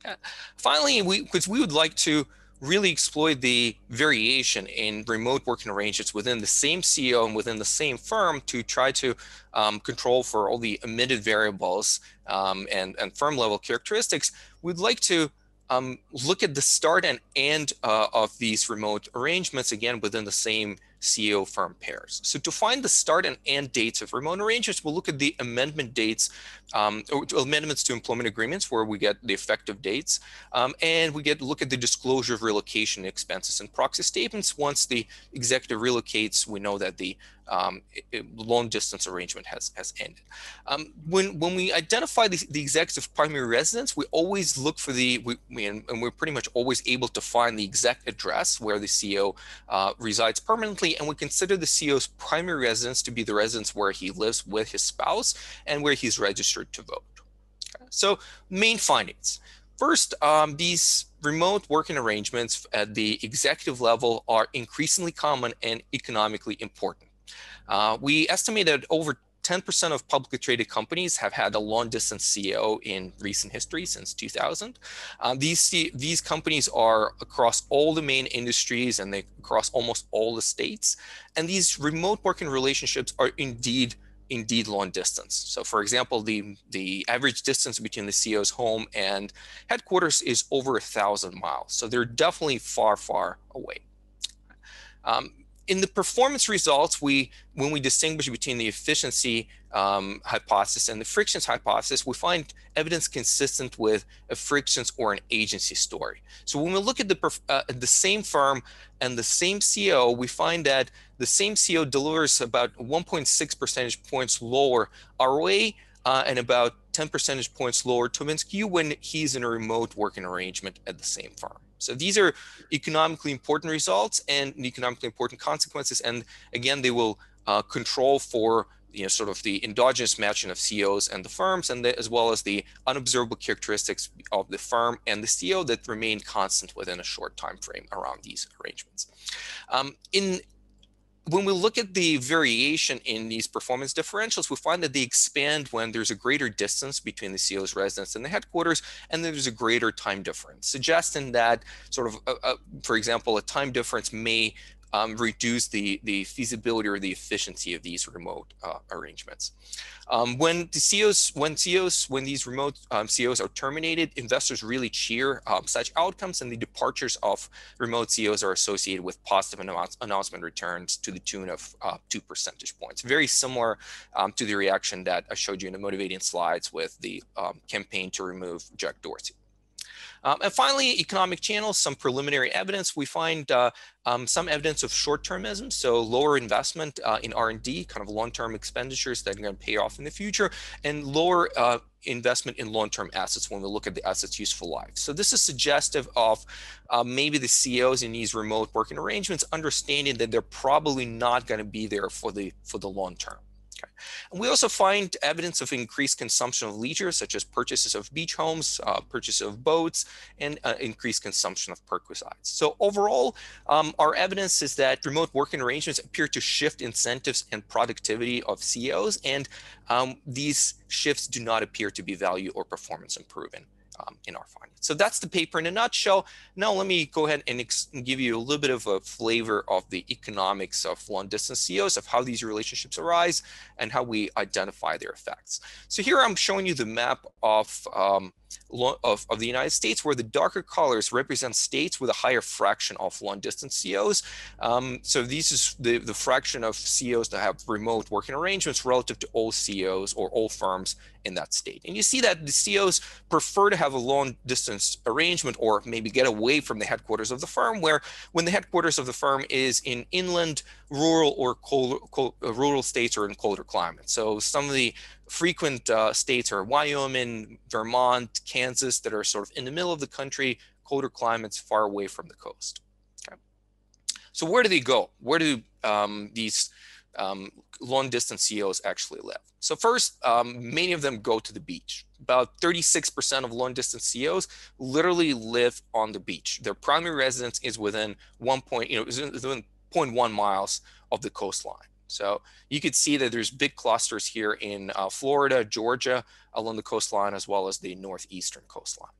Uh, finally, we, because we would like to really exploit the variation in remote working arrangements within the same CEO and within the same firm to try to um, control for all the emitted variables um, and, and firm level characteristics, we'd like to um, look at the start and end uh, of these remote arrangements again within the same CEO firm pairs. So to find the start and end dates of remote arrangements, we'll look at the amendment dates, um, amendments to employment agreements where we get the effective dates, um, and we get look at the disclosure of relocation expenses and proxy statements. Once the executive relocates, we know that the um, long distance arrangement has, has ended. Um, when, when we identify the, the executive primary residence, we always look for the, we, we, and we're pretty much always able to find the exact address where the CEO uh, resides permanently and we consider the CEO's primary residence to be the residence where he lives with his spouse and where he's registered to vote. Okay. So main findings. First, um, these remote working arrangements at the executive level are increasingly common and economically important. Uh, we estimate that over 10% of publicly traded companies have had a long distance CEO in recent history since 2000. Um, these, these companies are across all the main industries and they across almost all the states. And these remote working relationships are indeed indeed long distance. So for example, the, the average distance between the CEO's home and headquarters is over a thousand miles. So they're definitely far, far away. Um, in the performance results, we when we distinguish between the efficiency um, hypothesis and the frictions hypothesis, we find evidence consistent with a frictions or an agency story. So when we look at the uh, the same firm and the same CEO, we find that the same CEO delivers about 1.6 percentage points lower ROA uh, and about 10 percentage points lower Tobin's Q when he's in a remote working arrangement at the same firm. So these are economically important results and economically important consequences. And again, they will uh, control for you know, sort of the endogenous matching of CEOs and the firms, and the, as well as the unobservable characteristics of the firm and the CEO that remain constant within a short time frame around these arrangements. Um, in when we look at the variation in these performance differentials, we find that they expand when there's a greater distance between the CEO's residence and the headquarters, and there's a greater time difference, suggesting that sort of, uh, uh, for example, a time difference may um, reduce the, the feasibility or the efficiency of these remote uh, arrangements. Um, when the CEOs, when CEOs, when these remote um, CEOs are terminated, investors really cheer um, such outcomes, and the departures of remote CEOs are associated with positive announce announcement returns to the tune of uh, two percentage points. Very similar um, to the reaction that I showed you in the motivating slides with the um, campaign to remove Jack Dorsey. Um, and finally, economic channels, some preliminary evidence. We find uh, um, some evidence of short-termism, so lower investment uh, in R&D, kind of long-term expenditures that are going to pay off in the future, and lower uh, investment in long-term assets when we look at the assets useful life. So this is suggestive of uh, maybe the CEOs in these remote working arrangements understanding that they're probably not going to be there for the for the long term. And we also find evidence of increased consumption of leisure, such as purchases of beach homes, uh, purchase of boats, and uh, increased consumption of perquisites. So overall, um, our evidence is that remote working arrangements appear to shift incentives and productivity of CEOs, and um, these shifts do not appear to be value or performance improving um, in our findings. So that's the paper in a nutshell. Now let me go ahead and give you a little bit of a flavor of the economics of long distance CEOs, of how these relationships arise and how we identify their effects. So here I'm showing you the map of um, of, of the United States, where the darker colors represent states with a higher fraction of long distance CEOs. Um, so this is the, the fraction of CEOs that have remote working arrangements relative to all CEOs or all firms in that state. And you see that the CEOs prefer to have a long distance arrangement or maybe get away from the headquarters of the firm, where when the headquarters of the firm is in inland, rural, or cold, cold, uh, rural states are in colder climates. So some of the frequent uh, states are Wyoming, Vermont, Kansas, that are sort of in the middle of the country, colder climates far away from the coast. Okay. So where do they go? Where do um, these um, long distance CEOs actually live? So first, um, many of them go to the beach. About 36% of long distance CEOs literally live on the beach. Their primary residence is within one point, you know, within 0.1 miles of the coastline. So you could see that there's big clusters here in uh, Florida, Georgia, along the coastline, as well as the northeastern coastline.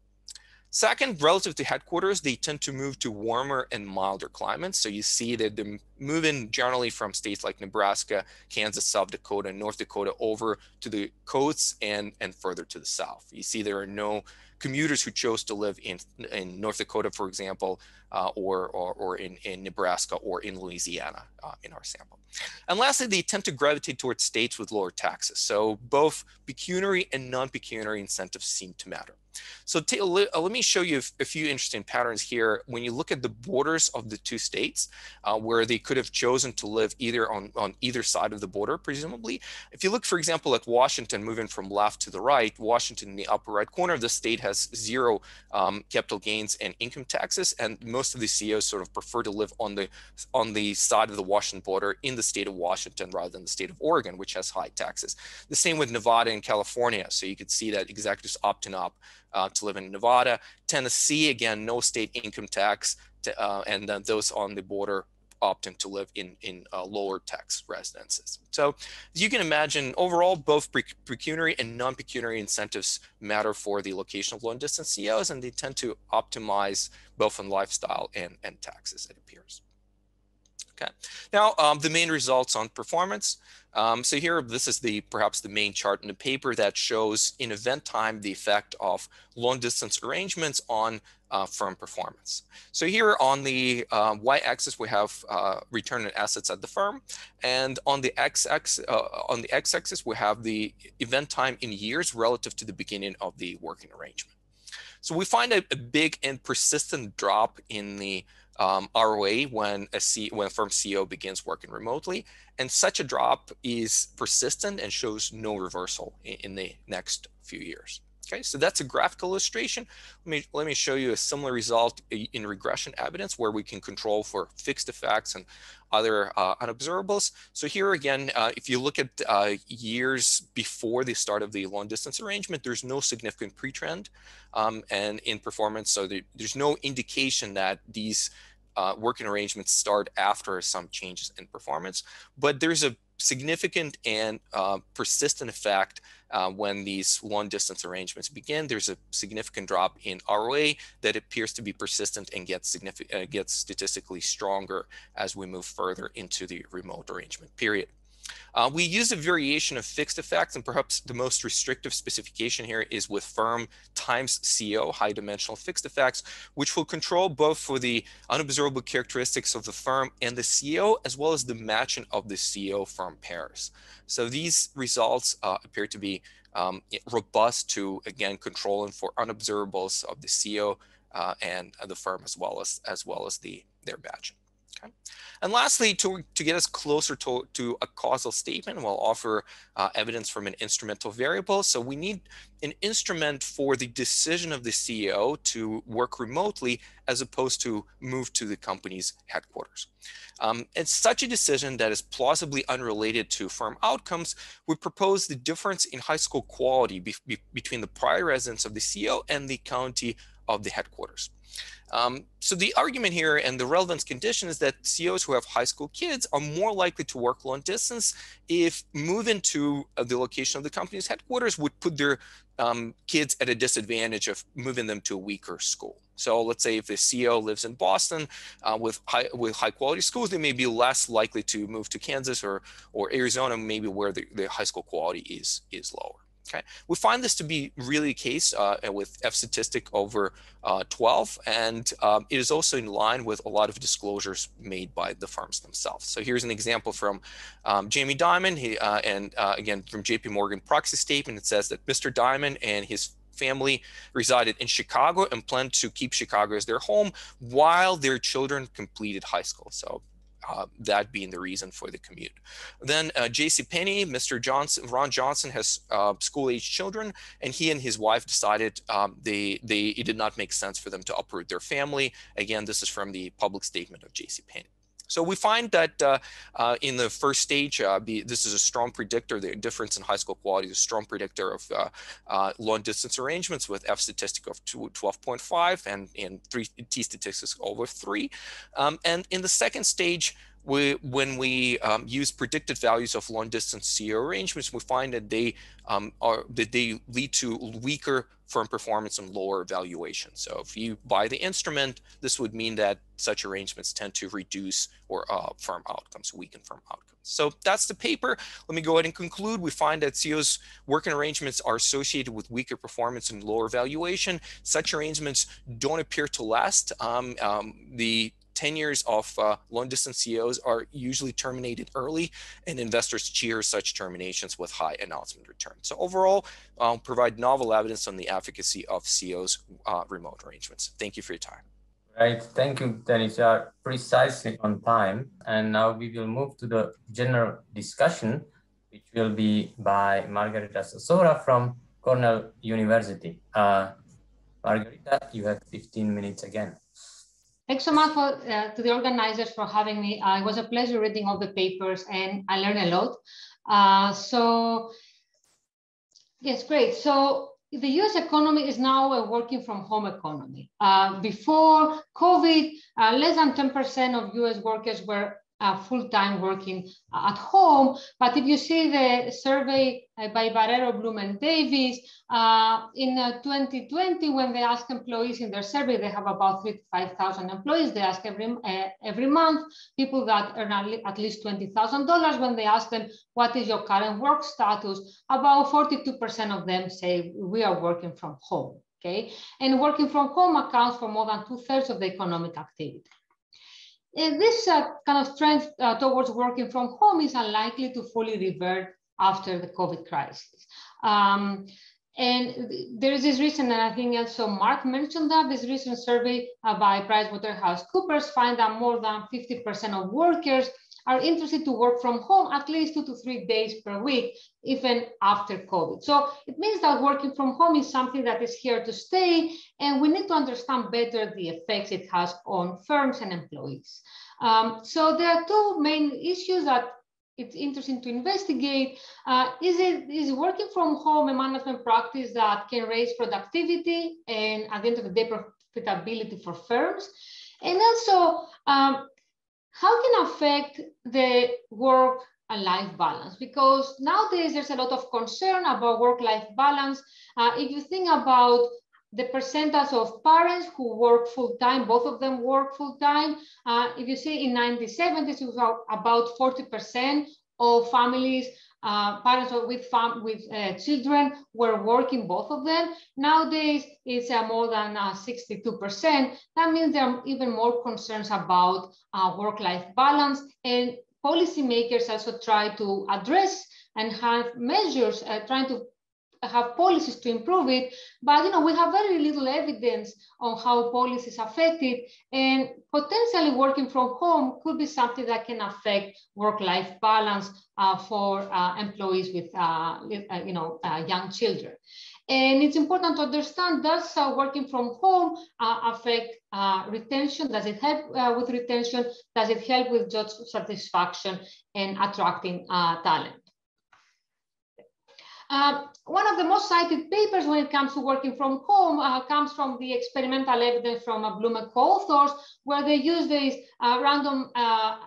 Second, relative to headquarters, they tend to move to warmer and milder climates. So you see that they're moving generally from states like Nebraska, Kansas, South Dakota, North Dakota over to the coasts and, and further to the south. You see there are no commuters who chose to live in, in North Dakota, for example, uh, or, or, or in, in Nebraska or in Louisiana uh, in our sample. And lastly, they tend to gravitate towards states with lower taxes. So both pecuniary and non-pecuniary incentives seem to matter. So uh, let me show you a few interesting patterns here. When you look at the borders of the two states, uh, where they could have chosen to live either on, on either side of the border, presumably. If you look, for example, at Washington, moving from left to the right, Washington in the upper right corner of the state has zero um, capital gains and income taxes, and most of the CEOs sort of prefer to live on the on the side of the Washington border in the state of Washington rather than the state of Oregon, which has high taxes. The same with Nevada and California. So you could see that executives opting up uh, to live in Nevada. Tennessee, again, no state income tax, to, uh, and then those on the border opting to live in, in uh, lower tax residences. So you can imagine, overall, both pecuniary and non-pecuniary incentives matter for the location of long distance CEOs, and they tend to optimize both on lifestyle and, and taxes, it appears. Okay, now um, the main results on performance. Um, so here, this is the perhaps the main chart in the paper that shows in event time the effect of long distance arrangements on uh, firm performance. So here on the uh, y-axis we have uh, return on assets at the firm, and on the x-axis uh, on the x-axis we have the event time in years relative to the beginning of the working arrangement. So we find a, a big and persistent drop in the um, ROA when a C, when a firm CEO begins working remotely, and such a drop is persistent and shows no reversal in, in the next few years. Okay, so that's a graphical illustration. Let me, let me show you a similar result in regression evidence where we can control for fixed effects and other uh, unobservables. So here again, uh, if you look at uh, years before the start of the long distance arrangement, there's no significant pre-trend um, and in performance. So there, there's no indication that these uh, working arrangements start after some changes in performance, but there's a significant and uh, persistent effect uh, when these long distance arrangements begin. There's a significant drop in ROA that appears to be persistent and gets, significant, uh, gets statistically stronger as we move further into the remote arrangement period. Uh, we use a variation of fixed effects, and perhaps the most restrictive specification here is with firm times CO, high dimensional fixed effects, which will control both for the unobservable characteristics of the firm and the CEO, as well as the matching of the CEO firm pairs. So these results uh, appear to be um, robust to, again, controlling for unobservables of the CEO uh, and the firm as well as, as well as the, their matching. Okay. And lastly, to, to get us closer to, to a causal statement, we'll offer uh, evidence from an instrumental variable. So we need an instrument for the decision of the CEO to work remotely as opposed to move to the company's headquarters. Um, it's such a decision that is plausibly unrelated to firm outcomes. We propose the difference in high school quality be, be, between the prior residence of the CEO and the county of the headquarters. Um, so the argument here and the relevance condition is that CEOs who have high school kids are more likely to work long distance if moving to uh, the location of the company's headquarters would put their um, kids at a disadvantage of moving them to a weaker school. So let's say if the CEO lives in Boston uh, with high with high quality schools, they may be less likely to move to Kansas or or Arizona, maybe where the, the high school quality is is lower. Okay, we find this to be really the case uh, with F statistic over uh, 12, and um, it is also in line with a lot of disclosures made by the firms themselves. So here's an example from um, Jamie Dimon, he, uh, and uh, again from JP Morgan proxy statement. It says that Mr. Dimon and his family resided in Chicago and planned to keep Chicago as their home while their children completed high school. So uh, that being the reason for the commute. Then uh, J.C. Penney, Mr. Johnson, Ron Johnson has uh, school-age children, and he and his wife decided um, they they it did not make sense for them to uproot their family. Again, this is from the public statement of J.C. Penney. So we find that uh, uh, in the first stage, uh, be, this is a strong predictor. The difference in high school quality is a strong predictor of uh, uh, long distance arrangements with F statistic of 12.5 and, and three T statistics over three. Um, and in the second stage, we, when we um, use predicted values of long distance CEO arrangements, we find that they um, are that they lead to weaker firm performance and lower valuation. So if you buy the instrument, this would mean that such arrangements tend to reduce or uh, firm outcomes, weaken firm outcomes. So that's the paper. Let me go ahead and conclude. We find that CEOs working arrangements are associated with weaker performance and lower valuation. Such arrangements don't appear to last. Um, um, the tenures of uh, long distance CEOs are usually terminated early, and investors cheer such terminations with high announcement returns. So overall, um, provide novel evidence on the efficacy of CEOs uh, remote arrangements. Thank you for your time. Right. Thank you, Denis. You are precisely on time. And now we will move to the general discussion, which will be by Margarita Tsoutsoura from Cornell University. Uh, Margarita, you have 15 minutes again. Thanks so much for, uh, to the organizers for having me. Uh, it was a pleasure reading all the papers and I learned a lot. Uh, so, yes, great. So the US economy is now a working from home economy. Uh, before COVID, uh, less than 10% of US workers were uh, full-time working at home. But if you see the survey by Barrero, Bloom and Davis, uh, in 2020, uh, when they ask employees in their survey, they have about three to 5,000 employees. They ask every, uh, every month, people that earn at least $20,000, when they ask them, what is your current work status? About 42% of them say, we are working from home. Okay, and working from home accounts for more than two thirds of the economic activity. And this uh, kind of trend uh, towards working from home is unlikely to fully revert after the COVID crisis. Um, and there is this recent, and I think also Mark mentioned that, this recent survey uh, by PricewaterhouseCoopers find that more than 50% of workers are interested to work from home at least two to three days per week, even after COVID. So it means that working from home is something that is here to stay, and we need to understand better the effects it has on firms and employees. Um, so there are two main issues that it's interesting to investigate. Uh, is it is working from home a management practice that can raise productivity and at the end of the day profitability for firms? And also, um, how can affect the work and life balance? Because nowadays there's a lot of concern about work-life balance. Uh, if you think about the percentage of parents who work full-time, both of them work full-time. Uh, if you see in 1970s, it was about 40% of families uh, parents with fam with uh, children were working both of them. Nowadays, it's uh, more than 62%. Uh, that means there are even more concerns about uh, work-life balance and policymakers also try to address and have measures trying to have policies to improve it, but you know we have very little evidence on how policies affect it, and potentially working from home could be something that can affect work-life balance uh, for uh, employees with, uh, uh you know uh, young children. And it's important to understand does uh, working from home affect retention? Does it help with retention? Does it help with job satisfaction and attracting talent? Uh, one of the most cited papers when it comes to working from home uh, comes from the experimental evidence from uh, Bloom and co-authors, where they use this uh, random uh,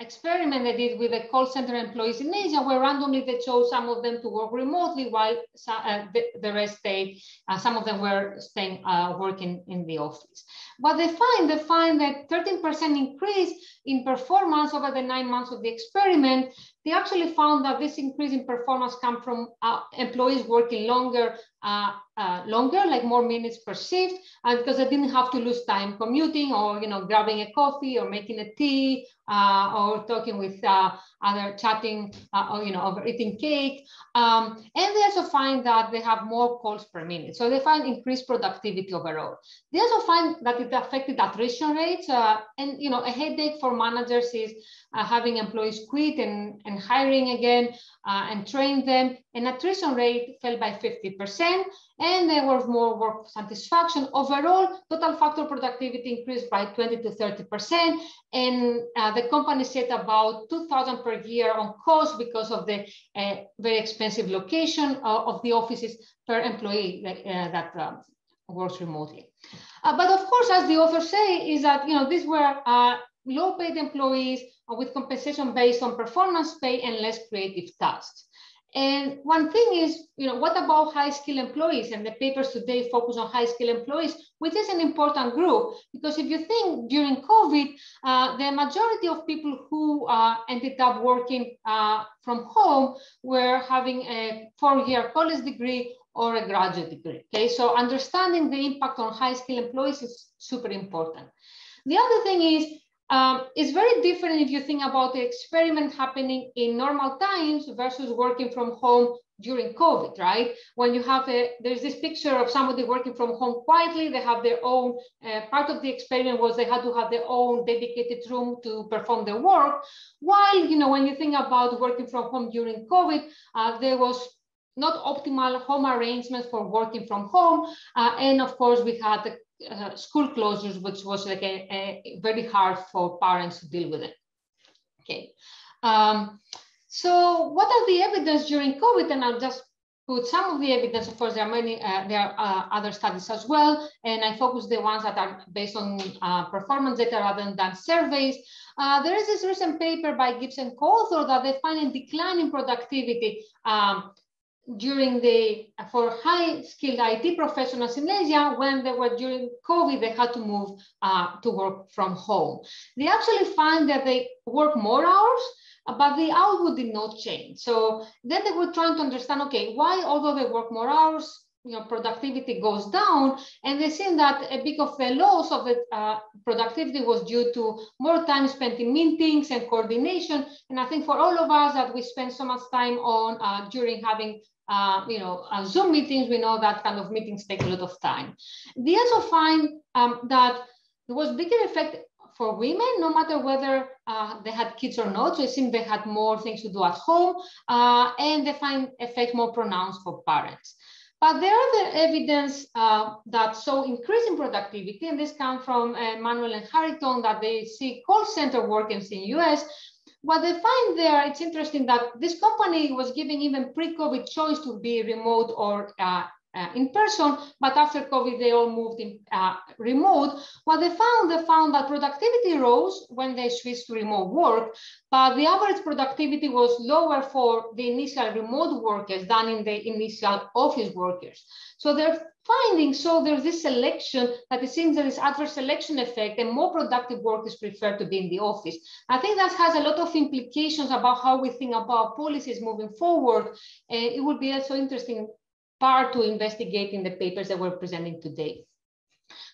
experiment they did with the call center employees in Asia, where randomly they chose some of them to work remotely while uh, the, the, rest stayed, uh, some of them were staying working in the office. What they find, they find that 13% increase in performance over the nine months of the experiment. They actually found that this increase in performance come from uh, employees working longer uh, uh, longer, like more minutes per shift, and because they didn't have to lose time commuting or you know grabbing a coffee or making a tea uh, or talking with uh, other chatting uh, or you know over eating cake. Um, and they also find that they have more calls per minute, so they find increased productivity overall. They also find that it affected attrition rates, uh, and you know a headache for managers is having employees quit and, and hiring again and train them. And attrition rate fell by 50% and there was more work satisfaction. Overall, total factor productivity increased by 20 to 30%, and uh, the company set about 2,000 per year on cost because of the uh, very expensive location uh, of the offices per employee that, uh, that um, works remotely. Uh, but of course, as the authors say, is that you know these were uh, low-paid employees with compensation based on performance pay and less creative tasks. And one thing is, you know, what about high skill employees? And the papers today focus on high skill employees, which is an important group. Because if you think during COVID, uh, the majority of people who uh, ended up working uh, from home were having a four year college degree or a graduate degree. Okay, so understanding the impact on high skill employees is super important. The other thing is um, it's very different if you think about the experiment happening in normal times versus working from home during COVID, right? When you have a, there's this picture of somebody working from home quietly, they have their own, uh, part of the experiment was they had to have their own dedicated room to perform their work. While, you know, when you think about working from home during COVID, uh, there was not optimal home arrangements for working from home. Uh, and of course, we had the uh, school closures, which was like a, a, very hard for parents to deal with it. Okay. Um, so what are the evidence during COVID? And I'll just put some of the evidence. Of course, there are many, uh, there are uh, other studies as well. And I focus the ones that are based on uh, performance data rather than surveys. Uh, there is this recent paper by Gibson co-author that they find a decline in productivity um, during the for high skilled IT professionals in Asia when they were during COVID, they had to move uh, to work from home. They actually find that they work more hours, but the output did not change. So then they were trying to understand, okay, why although they work more hours, you know, productivity goes down, and they see that a bit of the loss of the uh, productivity was due to more time spent in meetings and coordination. And I think for all of us that we spend so much time on uh, during having uh, you know, uh, Zoom meetings, we know that kind of meetings take a lot of time. They also find um, that there was bigger effect for women, no matter whether uh, they had kids or not. So it seems they had more things to do at home, uh, and they find effect more pronounced for parents. But there are the evidence uh, that show increasing productivity, and this comes from uh, Emanuel and Harrington that they see call center workers in US what they find there, it's interesting that this company was giving even pre-COVID choice to be remote or uh, uh, in person, but after COVID, they all moved in uh, remote. What they found, they found that productivity rose when they switched to remote work, but the average productivity was lower for the initial remote workers than in the initial office workers. So their findings so there's this selection that it seems there is adverse selection effect and more productive workers prefer to be in the office. I think that has a lot of implications about how we think about policies moving forward. And it would be also interesting part to investigate in the papers that we're presenting today.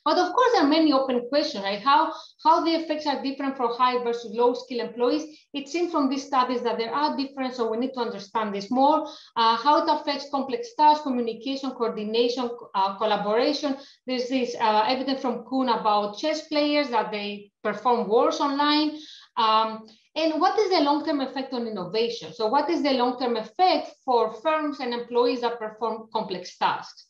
But of course, there are many open questions, right? How, how the effects are different for high versus low skill employees. It seems from these studies that there are differences, so we need to understand this more. Uh, how it affects complex tasks, communication, coordination, uh, collaboration. There's this uh, evidence from Künn about chess players that they perform worse online. Um, and what is the long-term effect on innovation? So what is the long-term effect for firms and employees that perform complex tasks?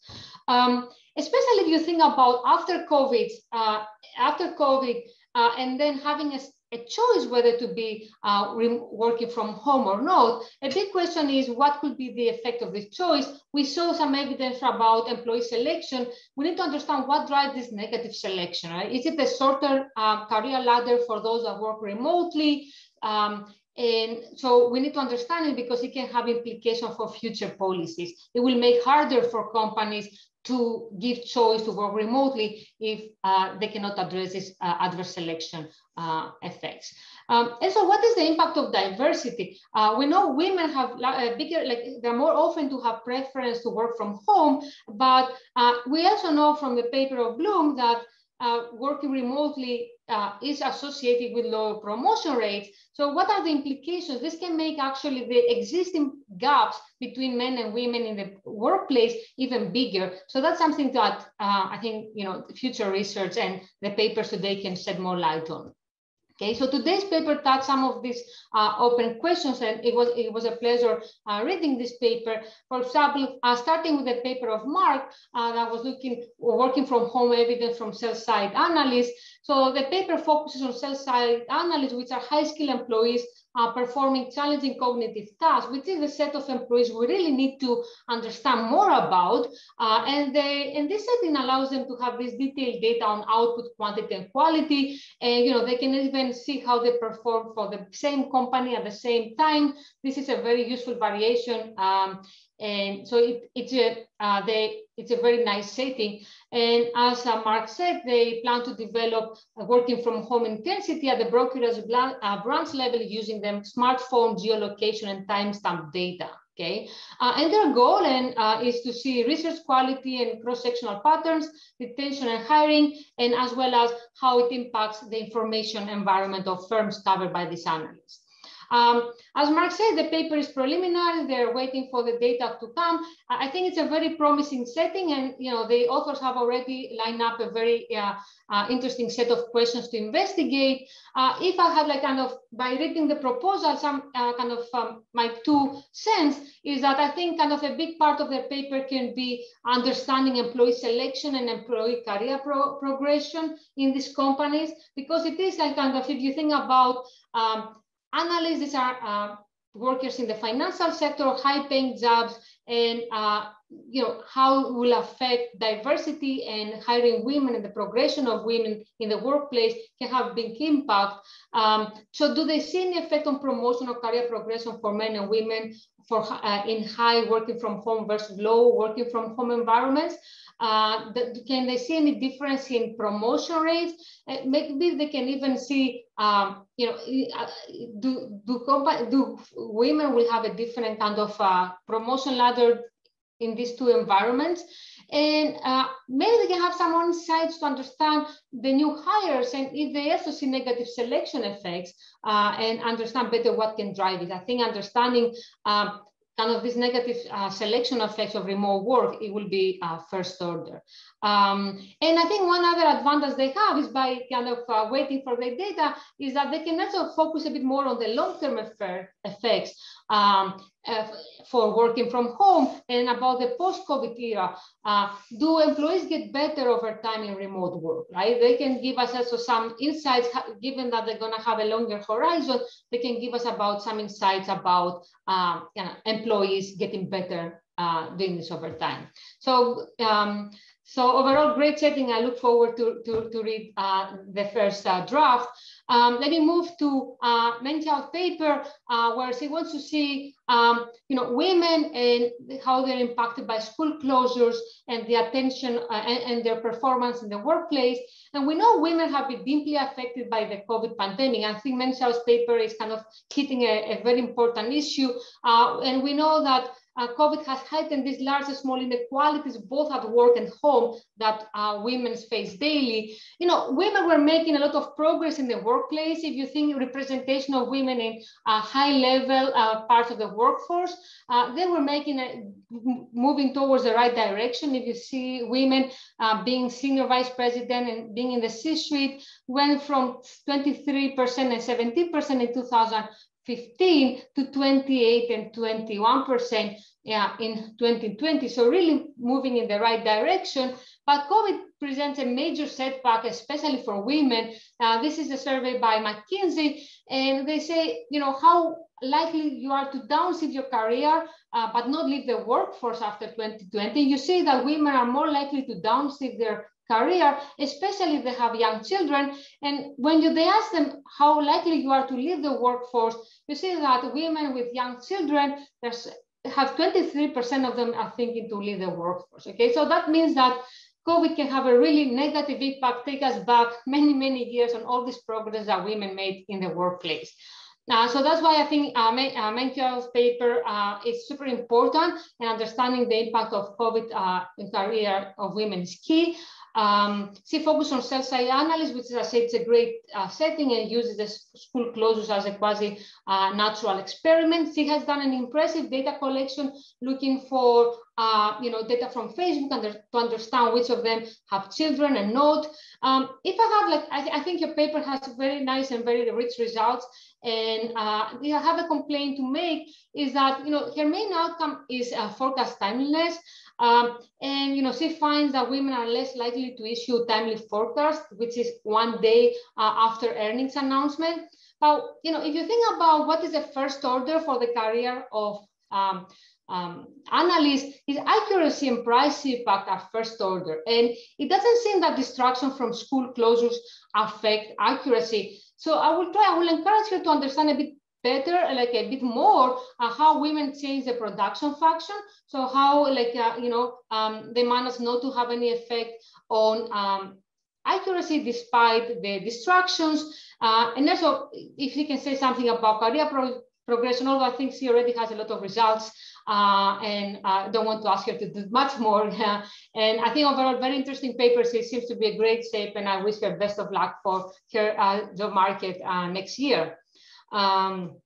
Um, especially if you think about after COVID, uh, after COVID, uh, and then having a, a, choice whether to be uh, working from home or not, a big question is what could be the effect of this choice? We saw some evidence about employee selection. We need to understand what drives this negative selection, right? Is it a shorter uh, career ladder for those that work remotely? Um, and so we need to understand it because it can have implications for future policies. It will make harder for companies to give choice to work remotely if uh, they cannot address this uh, adverse selection uh, effects. Um, and so what is the impact of diversity? Uh, we know women have a bigger, like they're more often to have preference to work from home, but uh, we also know from the paper of Bloom that uh, working remotely uh, is associated with lower promotion rates. So what are the implications? This can make actually the existing gaps between men and women in the workplace even bigger. So that's something that uh, I think you know future research and the papers today can shed more light on. Okay, so today's paper touched some of these uh, open questions, and it was it was a pleasure uh, reading this paper. For example, uh, starting with the paper of Mark uh, that was looking working from home evidence from sell side analysts. So the paper focuses on sell side analysts, which are high skill employees uh, performing challenging cognitive tasks, which is the set of employees we really need to understand more about. Uh, and, they, and this setting allows them to have this detailed data on output, quantity, and quality. And you know they can even see how they perform for the same company at the same time. This is a very useful variation. Um, and so it, it's a uh, they it's a very nice setting. And as uh, Mark said, they plan to develop working from home intensity at the brokerage uh, branch level using them smartphone geolocation and timestamp data. Okay, uh, and their goal and uh, is to see research quality and cross-sectional patterns, retention and hiring, and as well as how it impacts the information environment of firms covered by this analysis. Um, as Mark said, the paper is preliminary. They're waiting for the data to come. I think it's a very promising setting, and you know the authors have already lined up a very uh, uh, interesting set of questions to investigate. Uh, if I had like kind of by reading the proposal, some uh, kind of um, my two cents is that I think kind of a big part of the paper can be understanding employee selection and employee career pro progression in these companies, because it is like kind of if you think about um, analysts, these are uh, workers in the financial sector, high-paying jobs, and uh, you know how will affect diversity and hiring women and the progression of women in the workplace can have big impact. Um, so, do they see any effect on promotion or career progression for men and women for uh, in high working from home versus low working from home environments? Uh, the, can they see any difference in promotion rates? Uh, maybe they can even see, um, you know, uh, do do, do women will have a different kind of uh, promotion ladder in these two environments? And uh, maybe they can have some insights to understand the new hires and if they also see negative selection effects uh, and understand better what can drive it. I think understanding um, kind of this negative uh, selection effects of remote work, it will be uh, first order. Um, and I think one other advantage they have is by kind of uh, waiting for the data is that they can also focus a bit more on the long-term effects um, uh, for working from home and about the post-COVID era. Uh, do employees get better over time in remote work, right? They can give us also some insights, given that they're gonna have a longer horizon, they can give us about some insights about uh, you know, employees getting better uh, doing this over time. So um, so overall, great setting. I look forward to, to, to read uh, the first uh, draft. Um, let me move to uh, Mengqiao's paper, uh, where she wants to see, um, you know, women and how they're impacted by school closures and the attention uh, and, and, their performance in the workplace. And we know women have been deeply affected by the COVID pandemic. I think Mengqiao's paper is kind of hitting a, a very important issue. Uh, and we know that uh, COVID has heightened these large and small inequalities both at work and home that uh, women face daily. You know, women were making a lot of progress in the workplace. If you think representation of women in uh, high level uh, parts of the workforce, uh, they were making a, moving towards the right direction. If you see women uh, being senior vice president and being in the C-suite, went from 23% and 17% in 2000 15 to 28 and 21 percent yeah, in 2020. So really moving in the right direction. But COVID presents a major setback, especially for women. Uh, this is a survey by McKinsey, and they say, you know, how likely you are to downshift your career, uh, but not leave the workforce after 2020. You see that women are more likely to downshift their career, especially if they have young children. And when you, they ask them how likely you are to leave the workforce, you see that women with young children, have 23% of them are thinking to leave the workforce. Okay, so that means that COVID can have a really negative impact, take us back many, many years on all this progress that women made in the workplace. Uh, so that's why I think uh, uh paper uh, is super important and understanding the impact of COVID uh, in career of women is key. Um, she focused on sell-side analysis, which I said, it's a great uh, setting and uses the school closures as a quasi uh, natural experiment. She has done an impressive data collection looking for uh, you know, data from Facebook under, to understand which of them have children and not. Um, if I have like, I, th I, think your paper has very nice and very rich results. And uh, I have a complaint to make is that, you know, her main outcome is uh, forecast timeliness. Um, and you know, she finds that women are less likely to issue timely forecast, which is one day uh, after earnings announcement. But you know, if you think about what is the first order for the career of um, um, analysts, is accuracy and price impact are first order. And it doesn't seem that distraction from school closures affect accuracy. So I will try, I will encourage you to understand a bit better, like a bit more, uh, how women change the production function. So how, like, uh, you know, um, they manage not to have any effect on um, accuracy despite the distractions. Uh, and also, if you can say something about career pro progression, although I think she already has a lot of results, uh, and I uh, don't want to ask her to do much more. <laughs> and I think overall, very interesting paper. She seems to be a great shape, and I wish her best of luck for her uh, job market uh, next year. Um,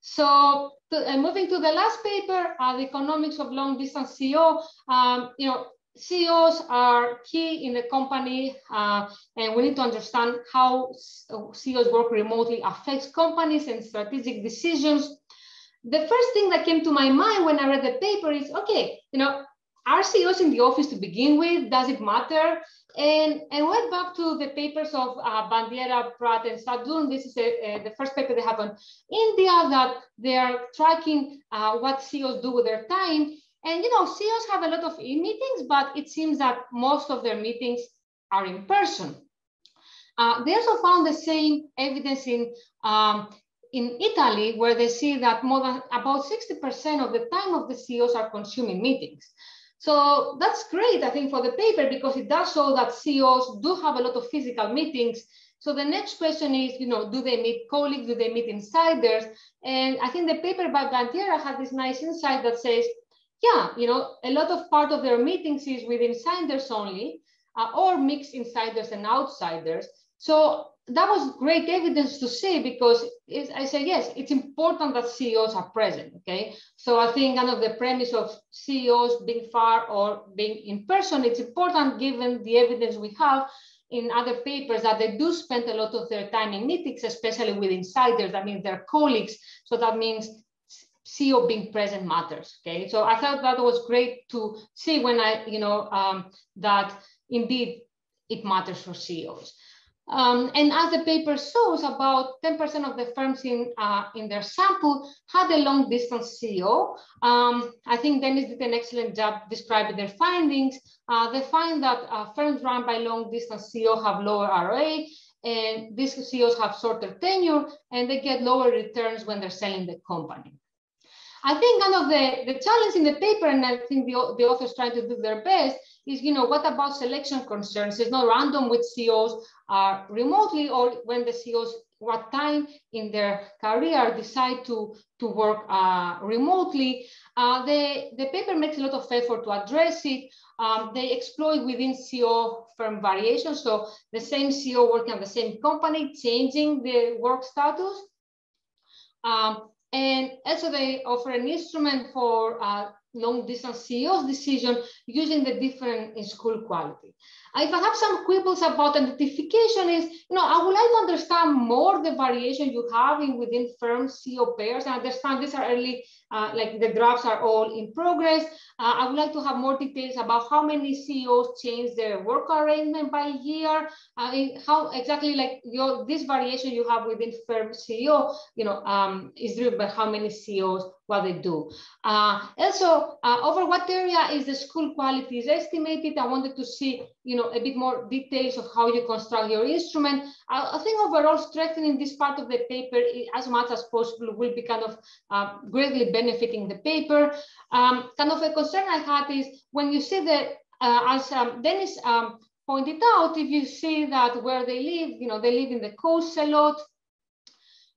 So to, uh, moving to the last paper, uh, the economics of long distance CEO, um, you know, CEOs are key in the company, uh, and we need to understand how CEOs work remotely affects companies and strategic decisions. The first thing that came to my mind when I read the paper is, okay, you know, are CEOs in the office to begin with? Does it matter? And, and went back to the papers of uh, Bandiera, Prat, and Sadun. This is a, a, the first paper they have on India that they are tracking uh, what CEOs do with their time. And you know, CEOs have a lot of e-meetings, but it seems that most of their meetings are in person. Uh, they also found the same evidence in um, in Italy, where they see that more than about 60% of the time of the CEOs are consuming meetings. So that's great, I think, for the paper because it does show that CEOs do have a lot of physical meetings. So the next question is, you know, do they meet colleagues? Do they meet insiders? And I think the paper by Bandiera had this nice insight that says, yeah, you know, a lot of part of their meetings is with insiders only, uh, or mixed insiders and outsiders. So that was great evidence to see because I say, yes, it's important that CEOs are present, okay? So I think kind of the premise of CEOs being far or being in person, it's important given the evidence we have in other papers that they do spend a lot of their time in meetings, especially with insiders, I mean, their colleagues. So that means CEO being present matters, okay? So I thought that was great to see when I, you know, um, that indeed it matters for CEOs. Um, and as the paper shows, about 10% of the firms in, uh, in their sample had a long distance CEO. Um, I think Denis did an excellent job describing their findings. Uh, they find that uh, firms run by long distance CEO have lower ROA, and these CEOs have shorter tenure, and they get lower returns when they're selling the company. I think kind of the, the challenge in the paper, and I think the, the authors trying to do their best, is, you know, what about selection concerns? It's not random which CEOs are remotely or when the CEOs, what time in their career decide to, to work uh, remotely. Uh, the, the paper makes a lot of effort to address it. Um, they exploit within CEO firm variation. So the same CEO working at the same company, changing the work status. Um, and also they offer an instrument for uh, long distance CEO's decision using the different school quality. If I have some quibbles about identification is, you know, I would like to understand more the variation you have in within firm CEO pairs. I understand these are early, uh, like the drafts are all in progress. Uh, I would like to have more details about how many CEOs change their work arrangement by year. Uh, how exactly like your this variation you have within firm CEO, you know, um, is driven by how many CEOs what they do. Uh, also, uh, over what area is the school quality is estimated? I wanted to see, you know, a bit more details of how you construct your instrument. I, I think overall strengthening this part of the paper as much as possible will be kind of uh, greatly benefiting the paper. Um, kind of a concern I had is when you see that, uh, as um, Denis um, pointed out, if you see that where they live, you know, they live in the coast a lot,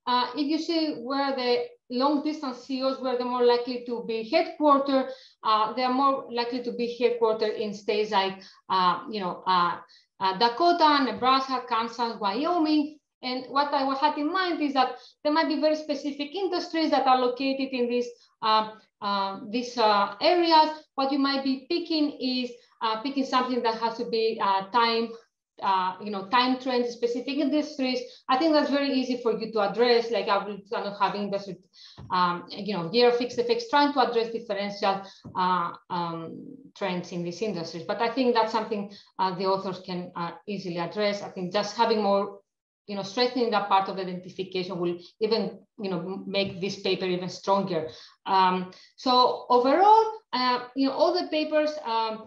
uh, if you see where the long distance CEOs where they're more likely to be headquartered. Uh, they are more likely to be headquartered in states like, uh, you know, uh, uh, Dakota, Nebraska, Kansas, Wyoming. And what I had in mind is that there might be very specific industries that are located in these, um, uh, these uh, areas. What you might be picking is picking something that has to be time uh, you know, time trends, specific industries, I think that's very easy for you to address. Like I will kind of having this, um, you know, year fixed effects, trying to address differential uh, um, trends in these industries. But I think that's something uh, the authors can uh, easily address. I think just having more, you know, strengthening that part of identification will even, you know, make this paper even stronger. Um, so overall, uh, you know, all the papers, um,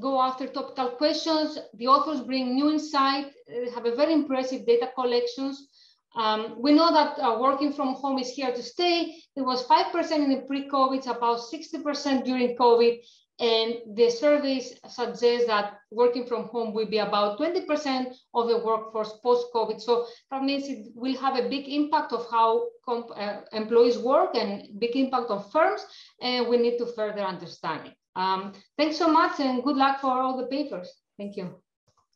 go after topical questions. The authors bring new insight, uh, have a very impressive data collections. Um, we know that uh, working from home is here to stay. It was 5% in the pre-COVID, about 60% during COVID. And the surveys suggest that working from home will be about 20% of the workforce post-COVID. So that means it will have a big impact of how uh, employees work and big impact on firms. And we need to further understand it. Um, thanks so much and good luck for all the papers. Thank you.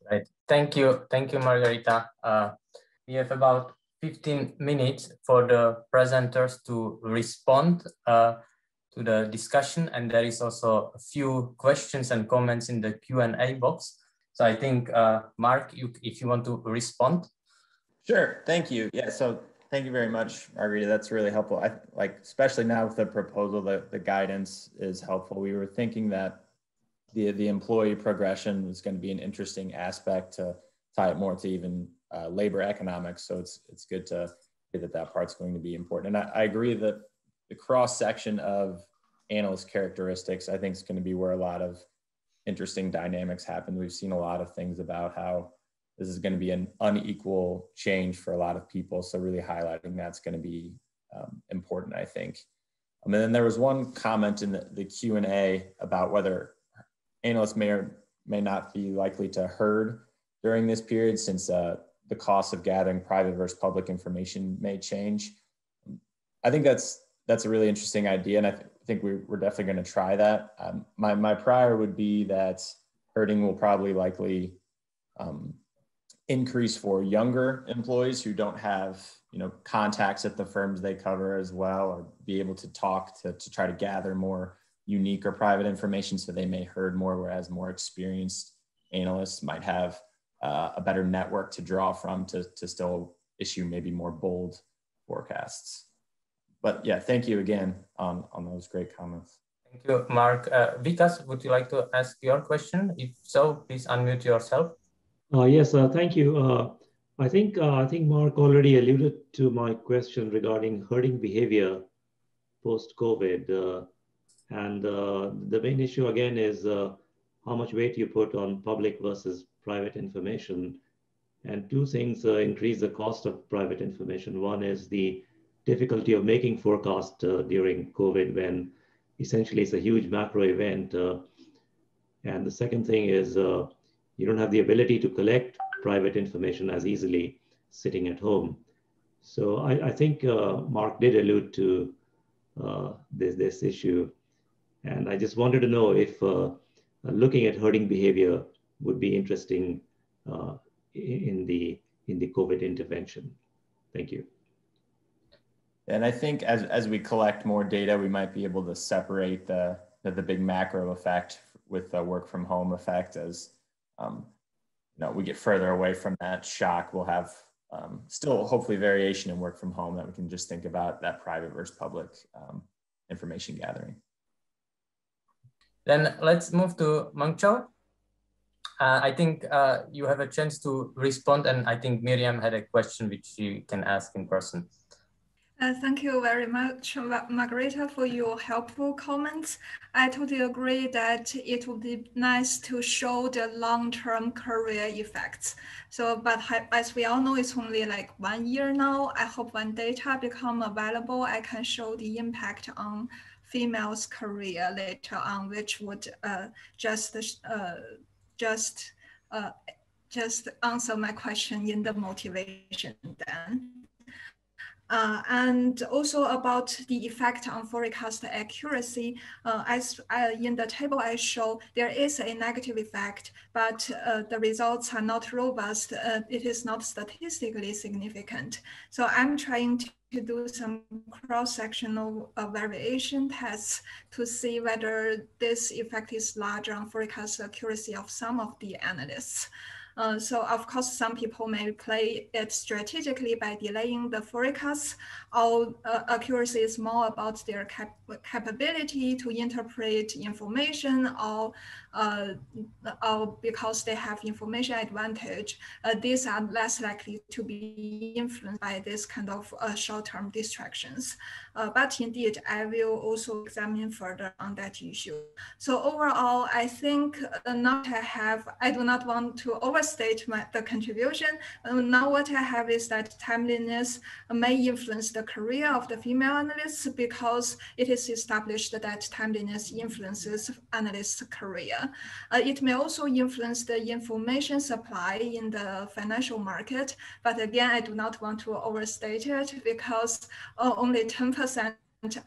Right. Thank you. Thank you, Margarita. Uh, we have about 15 minutes for the presenters to respond uh, to the discussion. And there is also a few questions and comments in the Q&A box. So I think, uh, Mark, you, if you want to respond. Sure, thank you. Yeah, so thank you very much, Margarita. That's really helpful. I like, especially now with the proposal, the, the guidance is helpful. We were thinking that the, the employee progression was going to be an interesting aspect to tie it more to even uh, labor economics. So it's, it's good to hear that that part's going to be important. And I, I agree that the cross section of analyst characteristics, I think is going to be where a lot of interesting dynamics happen. We've seen a lot of things about how this is going to be an unequal change for a lot of people. So really highlighting that's going to be um, important, I think. Um, and then there was one comment in the, the Q&A about whether analysts may or may not be likely to herd during this period since uh, the cost of gathering private versus public information may change. I think that's that's a really interesting idea, and I th- think we, are definitely going to try that. Um, my my prior would be that herding will probably likely um, increase for younger employees who don't have you know contacts at the firms they cover as well, or be able to talk to to try to gather more unique or private information, so they may herd more, whereas more experienced analysts might have uh, a better network to draw from to, to still issue maybe more bold forecasts. But yeah, thank you again on, on those great comments. Thank you, Mark. Uh, Vikas, would you like to ask your question? If so, please unmute yourself. Uh, yes, uh, thank you. Uh, I think uh, I think Mark already alluded to my question regarding herding behavior post-COVID, uh, and the main issue again is how much weight you put on public versus private information. And two things uh, increase the cost of private information. One is the difficulty of making forecast uh, during COVID when essentially it's a huge macro event. Uh, and the second thing is uh, you don't have the ability to collect private information as easily sitting at home. So I, I think uh, Mark did allude to uh, this, this issue. And I just wanted to know if looking at herding behavior would be interesting uh, in the in the COVID intervention. Thank you. And I think as, as we collect more data, we might be able to separate the, the, the big macro effect with the work from home effect as um, you know, we get further away from that shock. We'll have um, still hopefully variation in work from home that we can just think about that private versus public um, information gathering. Then let's move to Mengqiao. Uh, I think uh, you have a chance to respond, and I think Miriam had a question which you can ask in person. Uh, thank you very much, Margarita, for your helpful comments. I totally agree that it would be nice to show the long-term career effects. So, but as we all know, it's only like one year now. I hope when data become available, I can show the impact on females' career later on, which would uh, just uh, just uh, just answer my question in the motivation then. Uh, and also about the effect on forecast accuracy, uh, as uh, in the table I show, there is a negative effect, but uh, the results are not robust. Uh, it is not statistically significant. So I'm trying to do some cross-sectional uh, variation tests to see whether this effect is larger on forecast accuracy of some of the analysts. Uh, so of course, some people may play it strategically by delaying the forecast. Our uh, accuracy is more about their cap capability to interpret information or uh, or because they have information advantage, uh, these are less likely to be influenced by this kind of uh, short-term distractions. Uh, but indeed, I will also examine further on that issue. So overall, I think uh, not I have, I do not want to overstate my, the contribution. Uh, now what I have is that timeliness may influence the career of the female analysts because it is established that timeliness influences analysts' career. Uh, it may also influence the information supply in the financial market. But again, I do not want to overstate it because uh, only 10%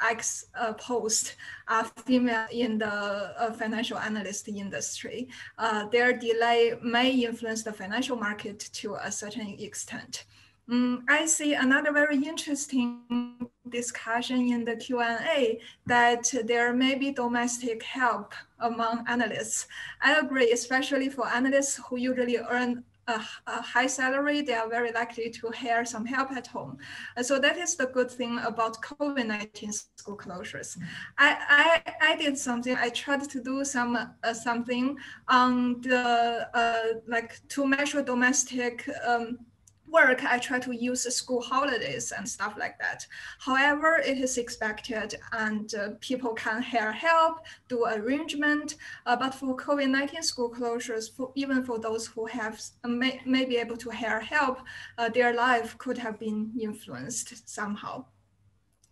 X uh, post are female in the uh, financial analyst industry. Uh, their delay may influence the financial market to a certain extent. Um, I see another very interesting discussion in the Q&A that there may be domestic help among analysts. I agree, especially for analysts who usually earn a, a, high salary, they are very likely to hire some help at home. So that is the good thing about COVID-19 school closures. I, I, I, did something, I tried to do some uh, something on the, uh, like to measure domestic um, work, I try to use school holidays and stuff like that. However, it is expected and uh, people can hire help, do arrangement. Uh, but for COVID-19 school closures, for, even for those who have uh, may, may be able to hire help, uh, their life could have been influenced somehow.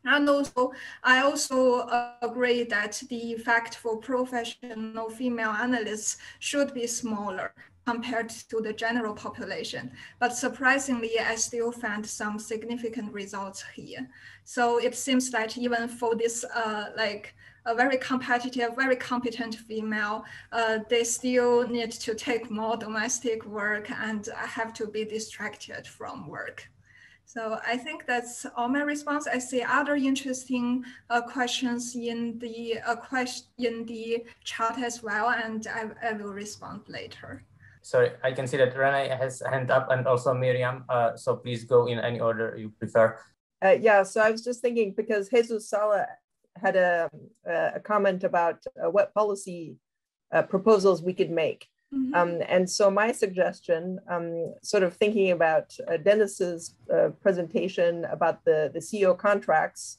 And also, I also uh, agree that the effect for professional female analysts should be smaller compared to the general population. But surprisingly, I still found some significant results here. So it seems that even for this uh, like a very competitive, very competent female, uh, they still need to take more domestic work and have to be distracted from work. So I think that's all my response. I see other interesting uh, questions in the uh, question in the chat as well, and I, I will respond later sorry, I can see that Renee has hand up and also Miriam. Uh, so please go in any order you prefer. Uh, yeah, so I was just thinking because Jesus Sala had a, a comment about uh, what policy uh, proposals we could make. Mm-hmm. Um, and so my suggestion, um, sort of thinking about uh, Denis's uh, presentation about the, the CEO contracts,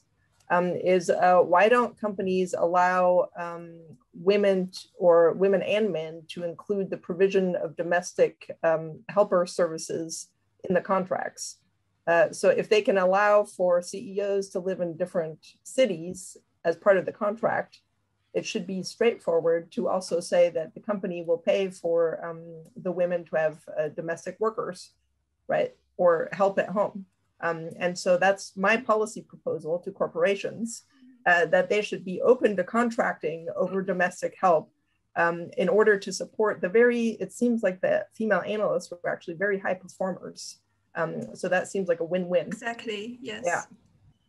um, is uh, why don't companies allow um, women t- or women and men to include the provision of domestic um, helper services in the contracts? Uh, so if they can allow for CEOs to live in different cities as part of the contract, it should be straightforward to also say that the company will pay for um, the women to have uh, domestic workers, right, or help at home. Um, and so that's my policy proposal to corporations uh, that they should be open to contracting over domestic help um, in order to support the very, it seems like the female analysts were actually very high performers. Um, so that seems like a win-win. Exactly, yes. Yeah.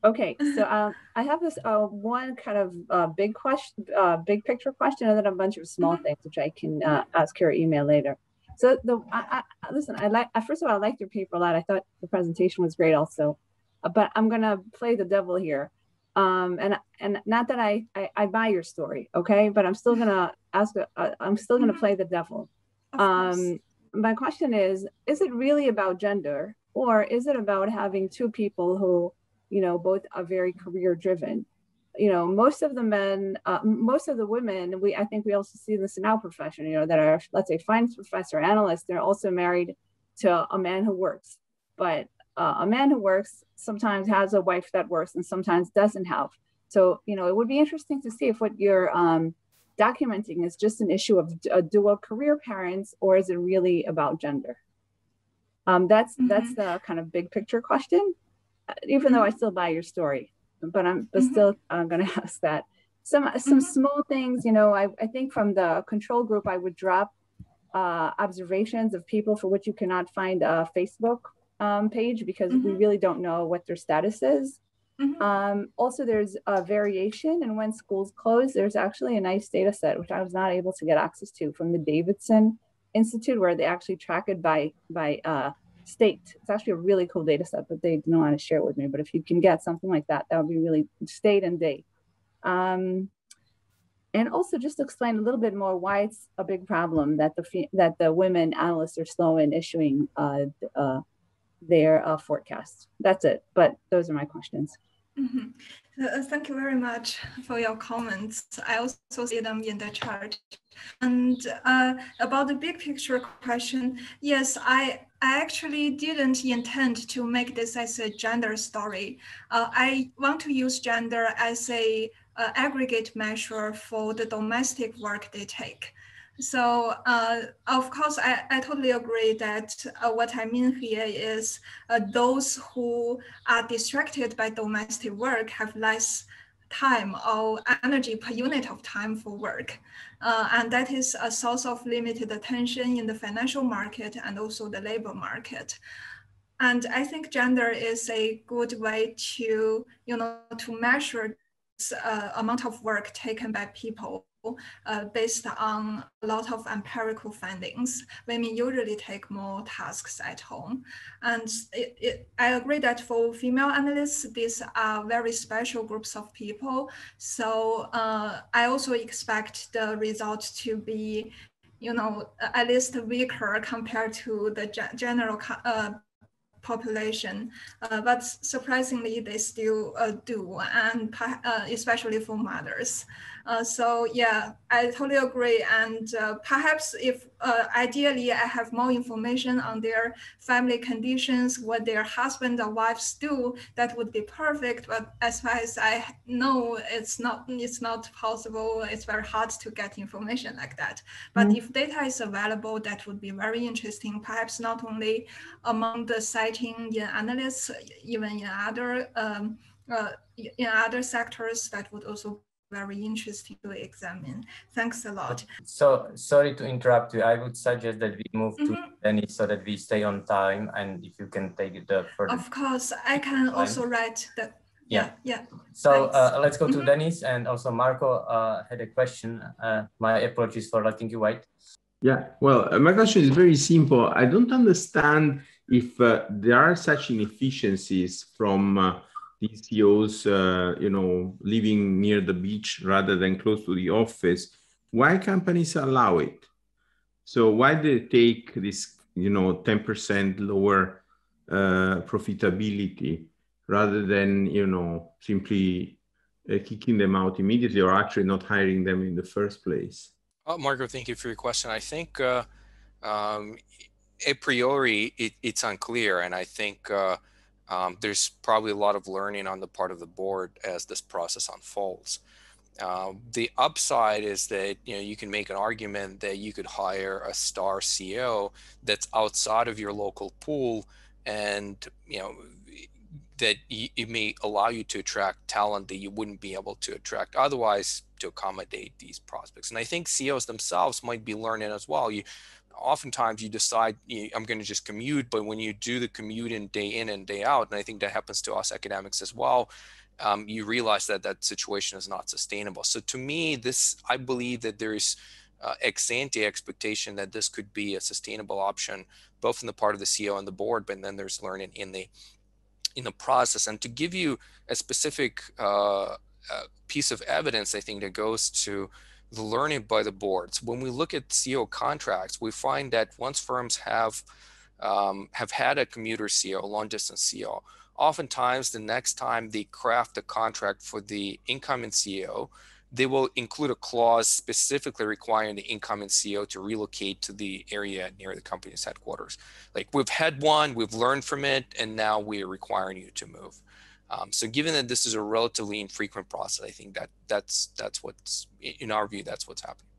Okay, so uh, I have this uh, one kind of uh, big question, uh, big picture question, and then a bunch of small mm-hmm. things which I can uh, ask your email later. So the I, I, listen, I like first of all, I liked your paper a lot. I thought the presentation was great, also. Uh, but I'm gonna play the devil here, um, and and not that I, I, I buy your story, okay? But I'm still gonna <laughs> ask. Uh, I'm still gonna play the devil. Um, my question is: Is it really about gender, or is it about having two people who, you know, both are very career driven? You know, most of the men, uh, most of the women, we I think we also see this in our profession, you know, that are let's say finance professor, analysts, they're also married to a man who works. But uh, a man who works sometimes has a wife that works and sometimes doesn't have. So you know, it would be interesting to see if what you're um, documenting is just an issue of a dual career parents, or is it really about gender? Um, that's mm-hmm. that's the kind of big picture question. Even mm-hmm. though I still buy your story but I'm but mm-hmm. still I'm going <laughs> to ask that. Some some mm-hmm. small things, you know, I, I think from the control group, I would drop uh, observations of people for which you cannot find a Facebook um, page because mm-hmm. we really don't know what their status is. Mm-hmm. Um, also, there's a variation, and when schools close, there's actually a nice data set which I was not able to get access to from the Davidson Institute, where they actually track it by by uh, state. It's actually a really cool data set, but they didn't want to share it with me. But if you can get something like that, that would be really state and date. Um, and also just to explain a little bit more why it's a big problem that the that the women analysts are slow in issuing uh, uh, their uh, forecasts. That's it. But those are my questions. Mm-hmm. Uh, thank you very much for your comments. I also see them in the chart. And uh, about the big picture question, yes, I, I actually didn't intend to make this as a gender story. Uh, I want to use gender as a uh, aggregate measure for the domestic work they take. So uh, of course, I, I totally agree that uh, what I mean here is uh, those who are distracted by domestic work have less time or energy per unit of time for work. Uh, and that is a source of limited attention in the financial market and also the labor market. and I think gender is a good way to, you know, to measure uh, amount of work taken by people uh, based on a lot of empirical findings. Women usually take more tasks at home. And it, it, I agree that for female analysts, these are very special groups of people. So uh, I also expect the results to be you know, at least weaker compared to the general uh, population, uh, but surprisingly, they still uh, do, and uh, especially for mothers. Uh, so yeah, I totally agree. And uh, perhaps if uh, ideally I have more information on their family conditions, what their husband or wives do, that would be perfect. But as far as I know, it's not it's not possible. It's very hard to get information like that. But mm-hmm. if data is available, that would be very interesting. Perhaps not only among the citing analysts, even in other um, uh, in other sectors, that would also very interesting to examine. Thanks a lot. So sorry to interrupt you. I would suggest that we move mm -hmm. to mm-hmm. Denny so that we stay on time and if you can take it further. Of course, I can time. also write that. Yeah, yeah. So uh, let's go to mm -hmm. Denis and also Marco uh, had a question. Uh, my apologies for letting you wait. Yeah, well, uh, my question is very simple. I don't understand if uh, there are such inefficiencies from uh, these CEOs, uh, you know, living near the beach rather than close to the office, why companies allow it? So why do they take this, you know, 10% lower uh, profitability rather than, you know, simply uh, kicking them out immediately or actually not hiring them in the first place? Uh, Marco, thank you for your question. I think uh, um, a priori it, it's unclear, and I think uh, um, there's probably a lot of learning on the part of the board as this process unfolds. Uh, the upside is that you know you can make an argument that you could hire a star CEO that's outside of your local pool, and you know that it may allow you to attract talent that you wouldn't be able to attract otherwise to accommodate these prospects. And I think CEOs themselves might be learning as well. You oftentimes you decide I'm going to just commute, but when you do the commute in day in and day out, and I think that happens to us academics as well, um, you realize that that situation is not sustainable. So to me, this I believe that there is uh, ex ante expectation that this could be a sustainable option, both in the part of the CEO and the board, but then there's learning in the in the process. And to give you a specific uh, uh, piece of evidence, I think that goes to the learning by the boards. When we look at CEO contracts, we find that once firms have um, have had a commuter CEO, long distance CEO, oftentimes the next time they craft a contract for the incoming CEO, they will include a clause specifically requiring the incoming CEO to relocate to the area near the company's headquarters. Like we've had one, we've learned from it, and now we're requiring you to move. Um, so given that this is a relatively infrequent process, I think that that's that's what's in our view that's what's happening.